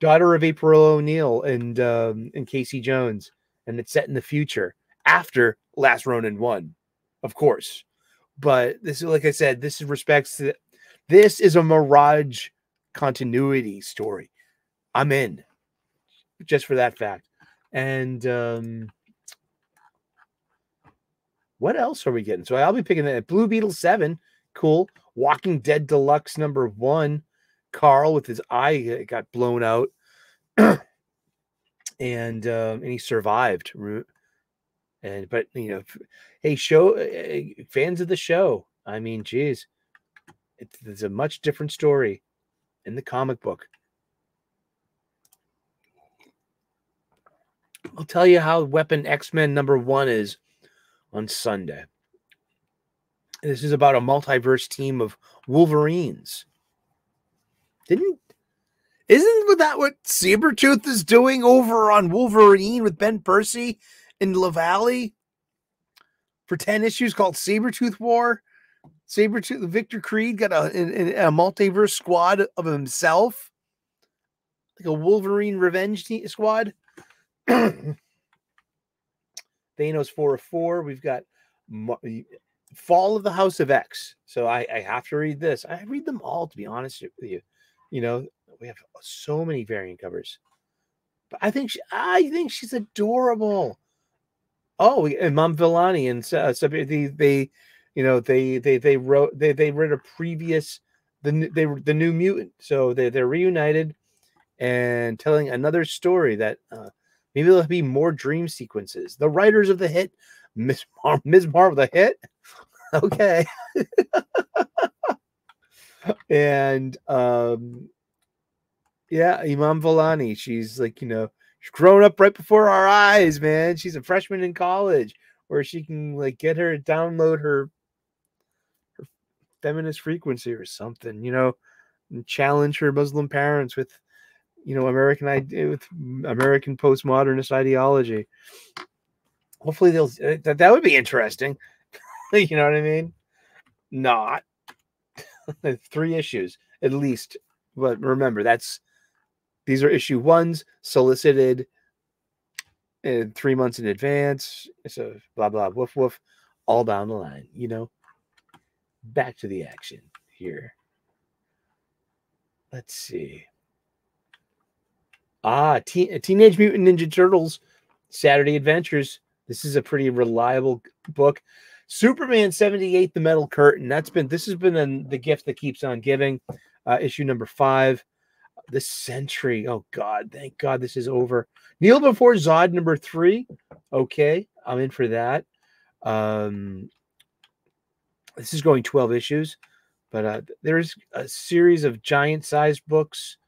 Daughter of April O'Neil and um, and Casey Jones. And it's set in the future after Last Ronin 1, of course. But this is like I said, this is respects to, this is a Mirage continuity story. I'm in just for that fact. And um what else are we getting? So I'll be picking that Blue Beetle 7. Cool. Walking Dead Deluxe number one. Carl with his eye got blown out. and um, and he survived. And but you know, hey, show uh, fans of the show. I mean, geez, it's, it's a much different story in the comic book. I'll tell you how Weapon X Men number one is on Sunday. This is about a multiverse team of Wolverines. Didn't isn't that what Sabretooth is doing over on Wolverine with Ben Percy in LaValle for 10 issues called Sabretooth War? Sabretooth, Victor Creed got a, a, a multiverse squad of himself, like a Wolverine revenge team, squad. Thanos 4 of 4. We've got Fall of the House of X. So I, I have to read this. I read them all, to be honest with you. You know, we have so many variant covers. But I think she, I think she's adorable. Oh, and Mom Vellani and uh, they, they, you know, they they they wrote they they read a previous the they the new mutant. So they they're reunited and telling another story that uh, Maybe there'll be more dream sequences. The writers of the hit, Miss Mar- Ms. Marvel, the hit. okay. and um yeah, Iman Vellani, she's like, you know, she's grown up right before our eyes, man. She's a freshman in college where she can like get her download her her feminist frequency or something, you know, and challenge her Muslim parents with you know American idea with American postmodernist ideology. Hopefully they'll uh, that that would be interesting. you know what I mean? Not three issues at least. But remember, that's these are issue ones solicited in three months in advance. So blah blah woof woof, all down the line. You know. Back to the action here. Let's see. Ah, Teen, Teenage Mutant Ninja Turtles Saturday Adventures. This is a pretty reliable book. Superman 78, The Metal Curtain. That's been this has been an, the gift that keeps on giving. Uh, issue number five. The Sentry. Oh God, thank God this is over. Kneel before Zod number three. Okay, I'm in for that. Um, this is going 12 issues, but uh, there's a series of giant sized books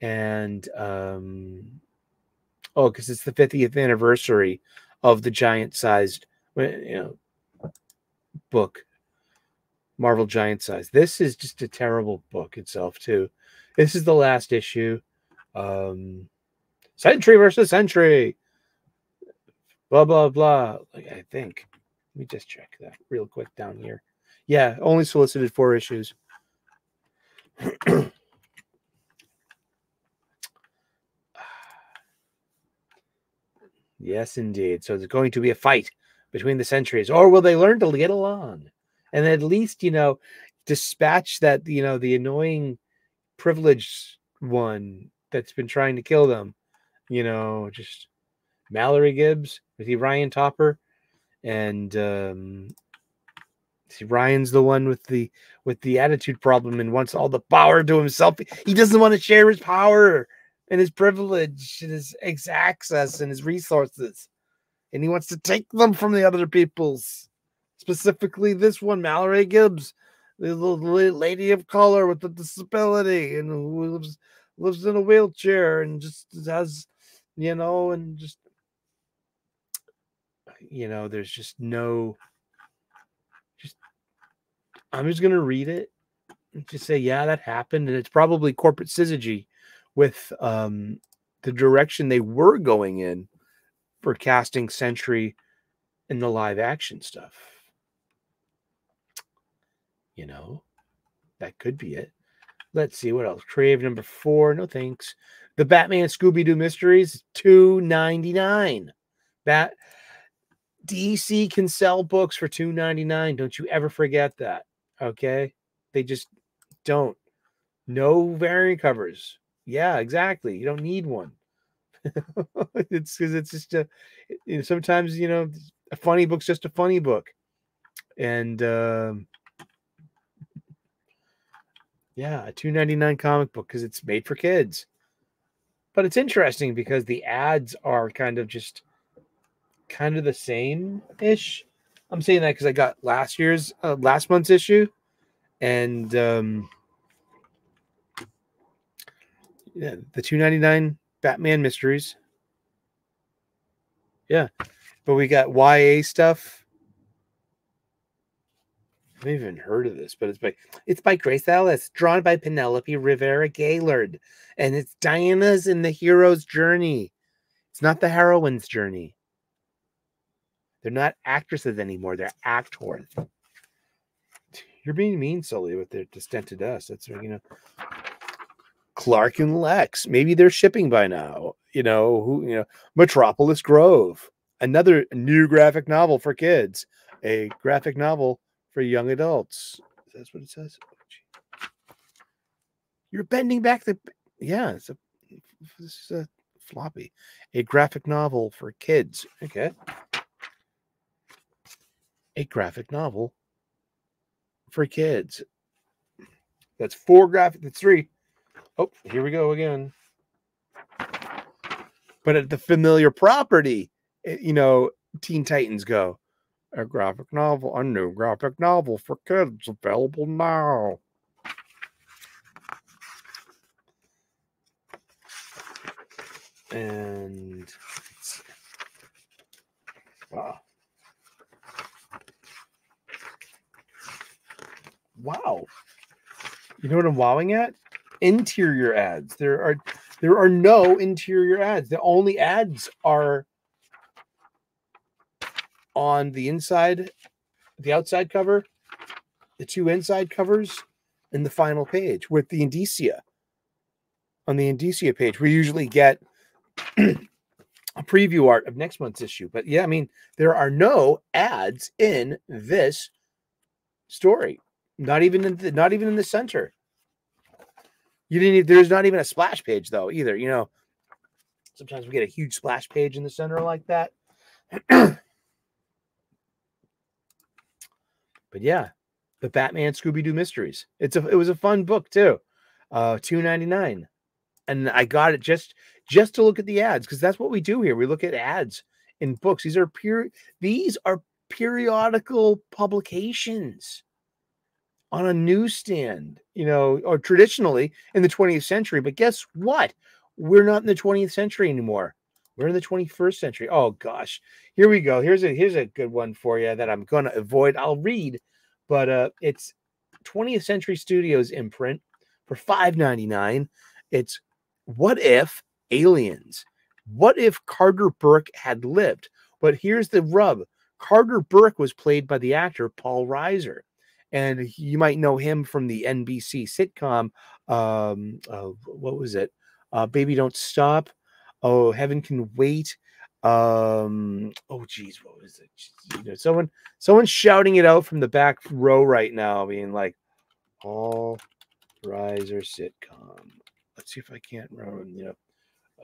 and um, oh, because it's the 50th anniversary of the giant sized, you know, book, Marvel Giant Size. This is just a terrible book itself too. This is the last issue. Um, Sentry versus Sentry. Blah blah blah. Like I think. Let me just check that real quick down here. Yeah, only solicited four issues. yes, indeed. So there's going to be a fight between the Sentries, or will they learn to get along? And at least, you know, dispatch that, you know, the annoying privileged one that's been trying to kill them. You know, just Mallory Gibbs, with he Ryan Topper, and um, See, Ryan's the one with the with the attitude problem and wants all the power to himself. He doesn't want to share his power and his privilege and his, his access and his resources. And he wants to take them from the other people's. Specifically, this one, Mallory Gibbs, the lady of color with a disability and who lives lives in a wheelchair and just has, you know, and just you know, there's just no just I'm just gonna read it and just say, yeah, that happened, and it's probably corporate syzygy with um, the direction they were going in for casting Sentry in the live action stuff. You know, that could be it. Let's see what else. Crave number four. No thanks. The Batman Scooby Doo Mysteries, two ninety nine. Bat DC can sell books for two ninety nine. Don't you ever forget that. Okay. They just don't. No variant covers. Yeah, exactly. You don't need one. it's because it's just a, you know, sometimes, you know, a funny book's just a funny book. And, um, yeah, a 299 comic book because it's made for kids. But it's interesting because the ads are kind of just kind of the same ish. I'm saying that because I got last year's uh, last month's issue, and um, yeah, the 299 Batman mysteries. Yeah, but we got YA stuff. I haven't even heard of this, but it's by it's by Grace Ellis, drawn by Penelope Rivera Gaylord, and it's Diana's and the hero's journey. It's not the heroine's journey. They're not actresses anymore; they're actors. You're being mean, Sully, with their distinted us. That's you know. Clark and Lex. Maybe they're shipping by now. You know who? You know Metropolis Grove, another new graphic novel for kids, a graphic novel for young adults. That's what it says. Oh, You're bending back the. Yeah, it's a. This is a floppy. A graphic novel for kids. Okay a graphic novel for kids. That's four graphic. That's three. Oh, here we go again. But at the familiar property, eh, you know, Teen Titans go. A graphic novel, a new graphic novel for kids available now. And wow. wow. You know what I'm wowing at? Interior ads. There are there are no interior ads. The only ads are on the inside, the outside cover, the two inside covers, and the final page with the indicia. on the Indicia page. We usually get a preview art of next month's issue. But yeah, I mean, there are no ads in this story. Not even in the, not even in the center. You didn't. There's not even a splash page though either. You know, sometimes we get a huge splash page in the center like that. but yeah, the Batman Scooby Doo Mysteries. It's a. It was a fun book too. Uh, two ninety nine, and I got it just just to look at the ads because that's what we do here. We look at ads in books. These are pure. These are periodical publications on a newsstand, you know, or traditionally in the 20th century. But guess what? We're not in the 20th century anymore. We're in the 21st century. Oh gosh. Here we go. Here's a here's a good one for you that I'm gonna avoid. I'll read, but uh it's 20th Century Studios imprint for $5.99. It's what if aliens? What if Carter Burke had lived? But here's the rub. Carter Burke was played by the actor Paul Reiser and you might know him from the NBC sitcom. Um, uh, what was it? Uh, Baby Don't Stop. Oh, Heaven Can Wait. Um, oh, geez, what was it? You know, someone, someone shouting it out from the back row right now, being like, "Paul Reiser sitcom." Let's see if I can't remember. You know,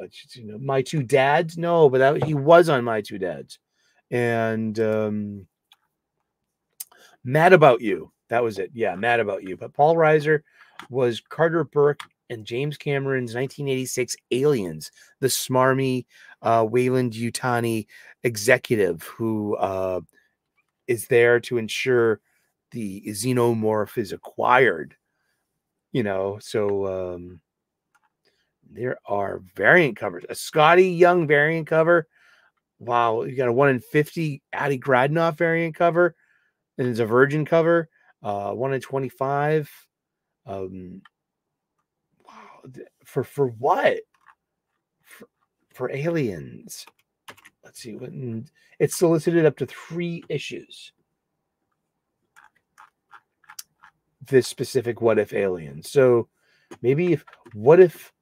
uh, you know, my two dads. No, but that, he was on my two dads, and um, Mad About You. That was it. Yeah, mad about you. But Paul Reiser was Carter Burke and James Cameron's 1986 Aliens, the smarmy uh, Weyland-Yutani executive who uh, is there to ensure the xenomorph is acquired. You know, so um, there are variant covers. A Skottie Young variant cover. Wow, you got a one in 50 Adi Granov variant cover, and it's a virgin cover uh, one in 25. Um, for for what? For, for aliens. Let's see what it's solicited up to three issues. This specific what if alien. So maybe if what if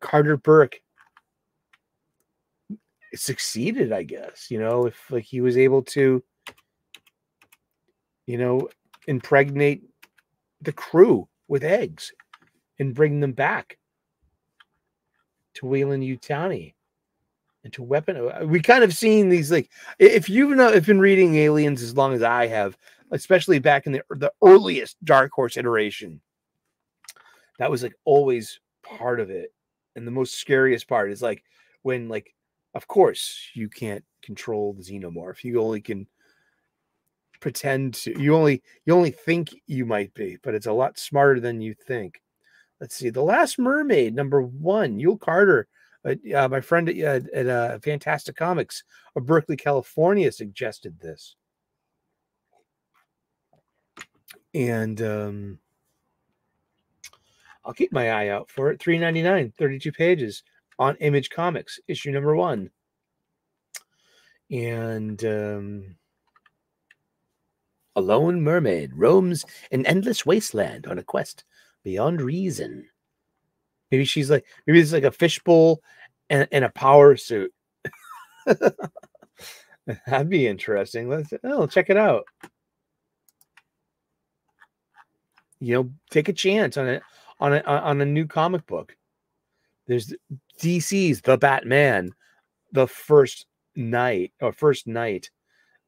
Carter Burke succeeded, I guess, you know, if like he was able to you know, impregnate the crew with eggs and bring them back to Weyland-Yutani and to weapon. We kind of seen these like if you've not if been reading Aliens as long as I have, especially back in the the earliest Dark Horse iteration, that was like always part of it. And the most scariest part is like when like of course you can't control the xenomorph. You only can pretend to you only you only think you might be but it's a lot smarter than you think let's see the last mermaid number one Uel Carter uh, my friend at, at uh, fantastic comics of berkeley california suggested this. And um, i'll keep my eye out for it. 399 32 pages on image comics issue number one. And um, a lone mermaid roams an endless wasteland on a quest beyond reason. Maybe she's like, maybe it's like a fishbowl and, and a power suit. That'd be interesting. Let's oh, check it out. You know, take a chance on it on a on a new comic book. There's DC's The Batman, the first night or first night,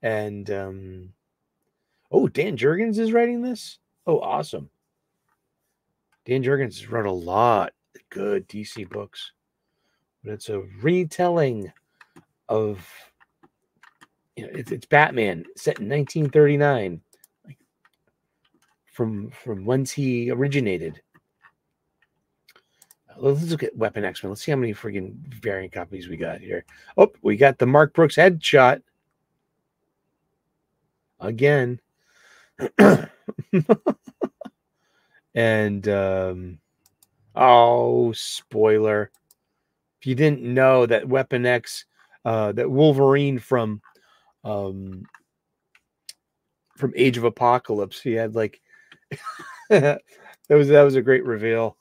and um, Oh, Dan Jurgens is writing this? Oh, awesome. Dan Jurgens has wrote a lot of good DC books, but it's a retelling of you know, it's, it's Batman set in 1939, like from from whence he originated. Uh, let's look at Weapon X Men. Let's see how many freaking variant copies we got here. Oh, we got the Mark Brooks headshot again. and um, oh, spoiler! If you didn't know that Weapon X, uh, that Wolverine from um, from Age of Apocalypse, he had like that was that was a great reveal.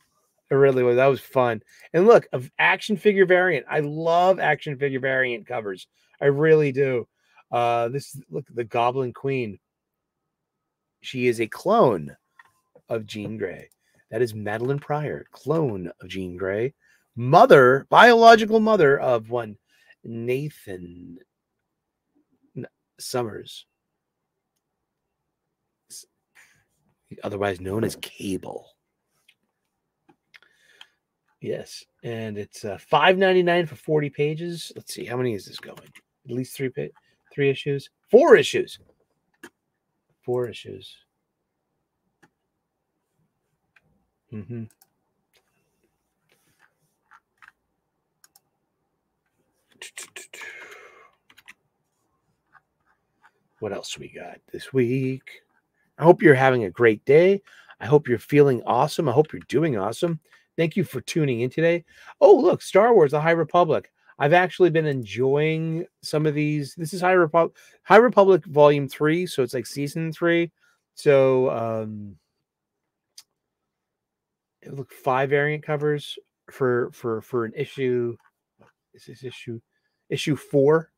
It really was. That was fun. And look, of action figure variant. I love action figure variant covers. I really do. Uh, this look the Goblin Queen. She is a clone of Jean Grey. That is Madelyne Pryor, clone of Jean Grey, mother, biological mother of one Nathan Summers, otherwise known as Cable. Yes, and it's uh, five ninety nine for forty pages. Let's see, how many is this going? At least three three issues, four issues, four issues. Mm-hmm. What else we got this week? I hope you're having a great day. I hope you're feeling awesome. I hope you're doing awesome. Thank you for tuning in today. Oh, look, Star Wars: The High Republic. I've actually been enjoying some of these. This is High Republic, High Republic Volume Three, so it's like Season Three. So, um, look, five variant covers for for for an issue. Is this issue issue four?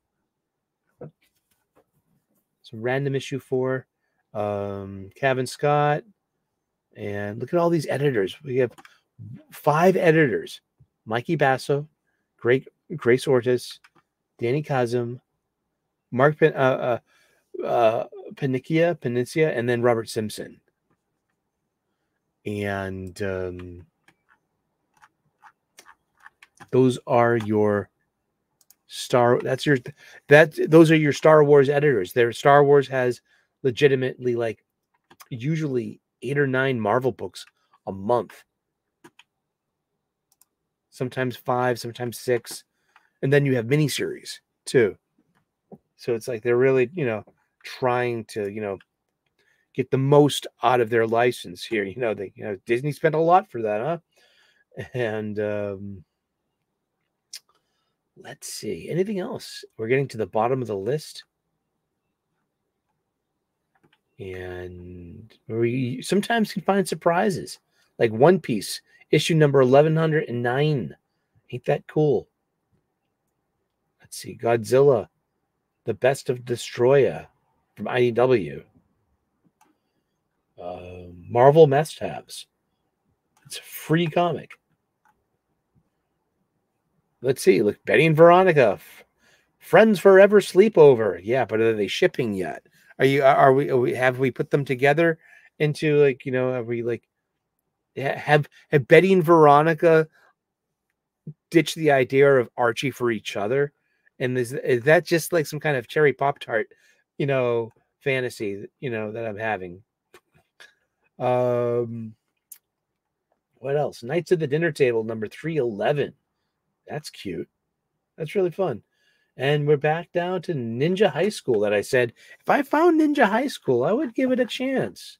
Some random issue four. Um, Cavan Scott, and look at all these editors. We have five editors Mikey Basso, Great Grace Ortiz, Danny Khazem, Mark Pen, uh, uh, uh, Paniccia, and then Robert Simpson. And um, those are your Star. That's your that those are your Star Wars editors. Their Star Wars has legitimately like usually eight or nine Marvel books a month sometimes five, sometimes six, and then you have miniseries too. So it's like they're really, you know, trying to, you know, get the most out of their license here. You know, they, you know, Disney spent a lot for that, huh? And um, let's see, anything else? We're getting to the bottom of the list. And we sometimes can find surprises, like One Piece issue number 1109. Ain't that cool? Let's see. Godzilla, the best of Destoroyah from IDW. Uh, Marvel must haves. It's a free comic. Let's see. Look, Betty and Veronica, Friends Forever Sleepover. Yeah, but are they shipping yet? Are you? Are we? Are we have we put them together into like you know? Are we like have have Betty and Veronica ditch the idea of Archie for each other? And is, is that just like some kind of cherry pop tart, you know, fantasy, you know, that I'm having? Um, what else? Knights of the Dinner Table number 311. That's cute. That's really fun. And we're back down to Ninja High School that I said if I found Ninja High School, I would give it a chance.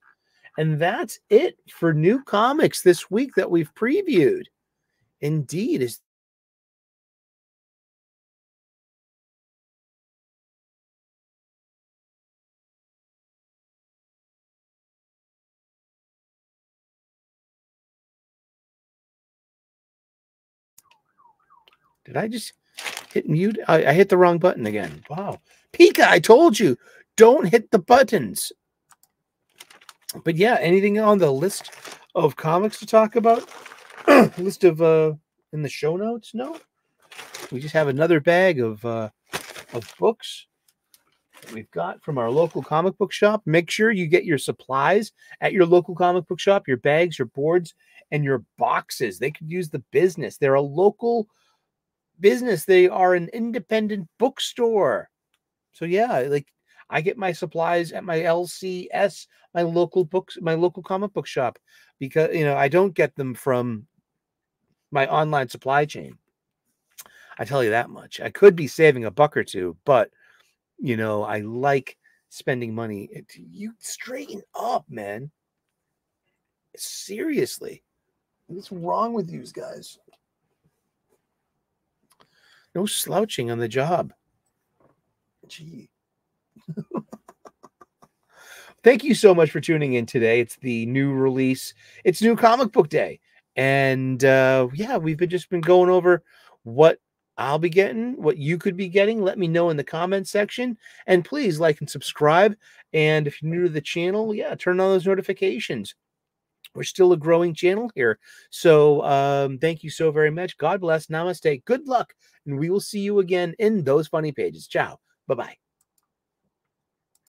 And that's it for new comics this week that we've previewed. Indeed, is Did I just hit mute? I, I, hit the wrong button again. Wow. Pika, I told you, don't hit the buttons but yeah, anything on the list of comics to talk about? list of uh in the show notes? No. We just have another bag of uh of books we've got from our local comic book shop. Make sure you get your supplies at your local comic book shop, your bags, your boards, and your boxes. They could use the business. They're a local business. They are an independent bookstore. So yeah, like I get my supplies at my LCS, my local books, my local comic book shop, because you know I don't get them from my online supply chain. I tell you that much. I could be saving a buck or two, but you know I like spending money. You straighten up, man. Seriously, what's wrong with you guys? No slouching on the job. Gee. Thank you so much for tuning in today. It's the new release, it's new comic book day. And uh, yeah, we've been just been going over what I'll be getting, what you could be getting. Let me know in the comment section. And please like and subscribe. And if you're new to the channel, yeah, turn on those notifications. We're still a growing channel here. So um, thank you so very much. God bless. Namaste. Good luck. And we will see you again in those funny pages. Ciao. Bye bye.